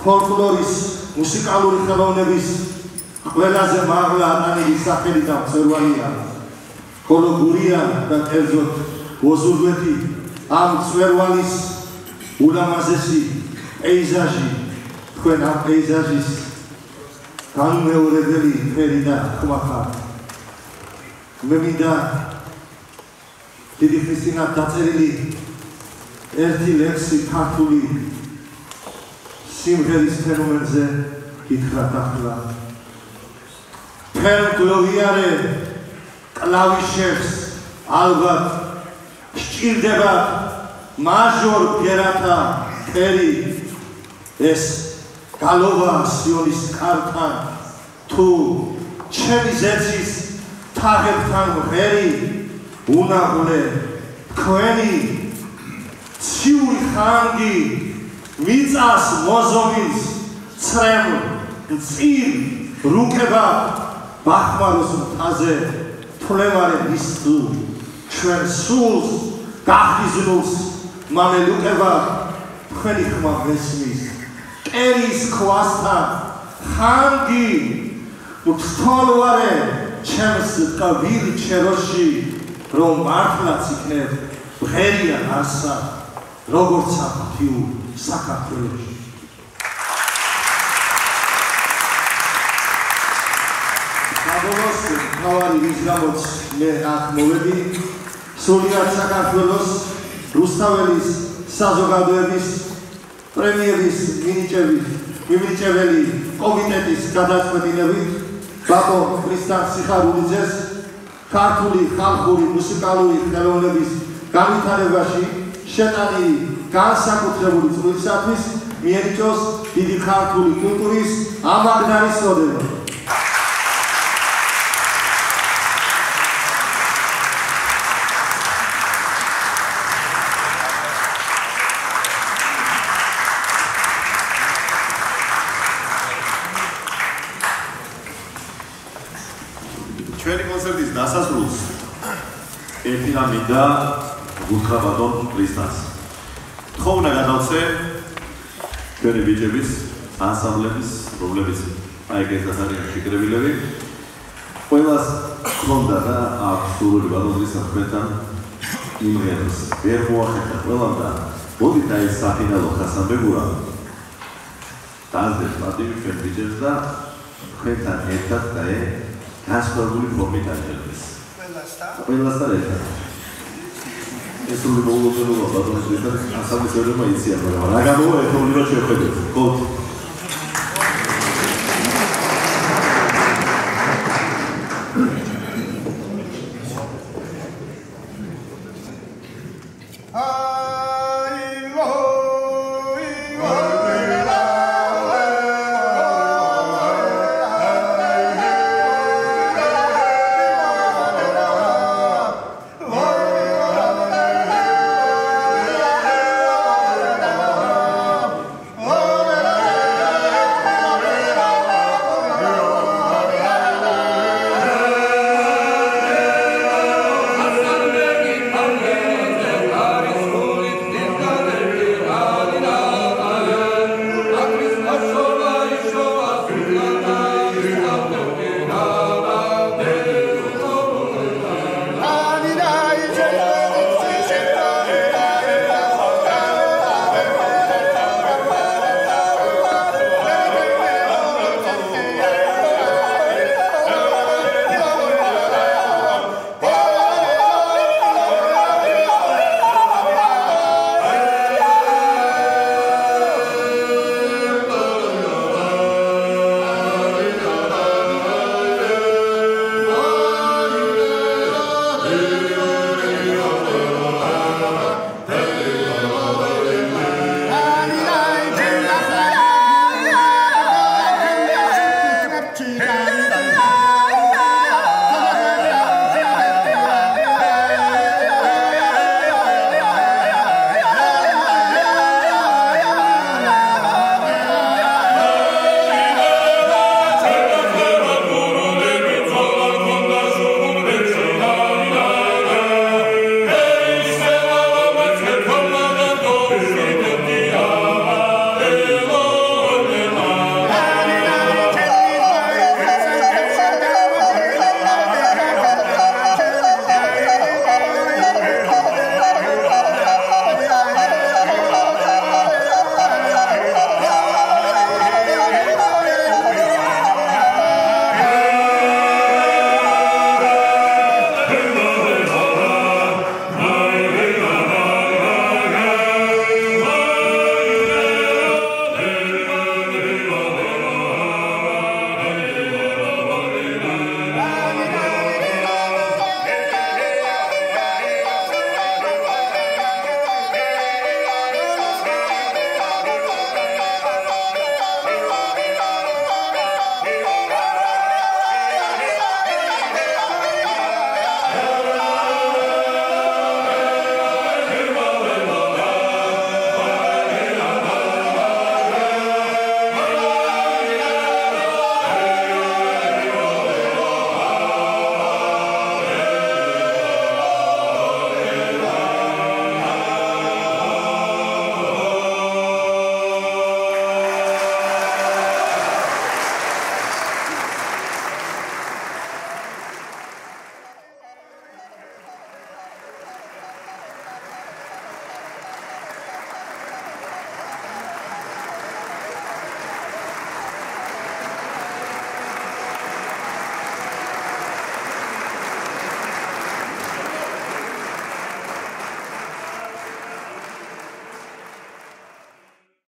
ფოლკლორის მუსიკალური ხელოვნების ყველაზე მაღლა ანანი სახელი და მწერვალია ხოლო გურია და კერძოდ ოზურგეთი ამ მწერვალის ულამაზესი პეიზაჟი თქვენ ამ პეიზაჟის განმეორებელი ფერი და ხმახა მე მინდა დიდი ქრისტიანა დაწერილი ერთი ლექსი ქართული სიმღერის ფენომენზე ითხრა ახლა ფერ გლოვიარე კლავიშებს ალბათ სჭირდება მაჟორ გერათა ფერი. ეს გალოვა სიონის კართან თუ ჩემი ზეცის თაღებთან ღერი უნაღლე თქვენი ციური ხანგი მიწას მოზომის ცრემ წინ რუკება ბახმაროს მთაზე თლევარე მისდუ. ჩვენ სულს გახიზნულს მამელუკება თქვენი ხმა მესმის. კერის ქვასთან ხანგი უთოლვარე ჩემს კავირ ჩეროში რომ მართლაც იქნებ ღერია ასა როგორც აფთიუ საქართველოში. საბოლოოს თავარი გამოც მე აქ მოვედი. სულიად საქართველოს რუსთაველის საზოგადოების პრემიერის მინიჭების მინიჭებელი კომიტეტის გადაწყვეტილებით ბატო ქრისტიან სიხარულიძეს ქართული ხალხური მუსიკალური ხელოვნების განვითარებაში შეტანილი განსაკუთრებული წვლილისათვის მიენიჭოს დიდი ქართული კულტურის ამაგდარის წოდება. ერთი რამ მინდა გულხა ბატონ ქრისტას. თხოვნა გადავცე ჩვენი ბიჭების ანსამბლების, რომლებიც აი ეს არის შეკრებილები. ყველას ქონდა და აქვს სურვილი ბატონ ქრისტას თქვენთან იმღეროს. ვერ მოახერხა ყველამ და მოდი და ეს საფინალო ხასამბეგურა. დაზდეს პატივი ჩვენ ბიჭებს და თქვენთან ერთად და ე განსხვავებული ფორმით აჭერდეს. ყველასთან. ყველასთან ერთად. ეს უნდა მოულოდნელობა ბატონო ეს ასამბლეის ერმა იციან მაგრამ რა გამოვა ერთობლივად შეხედოთ. ხო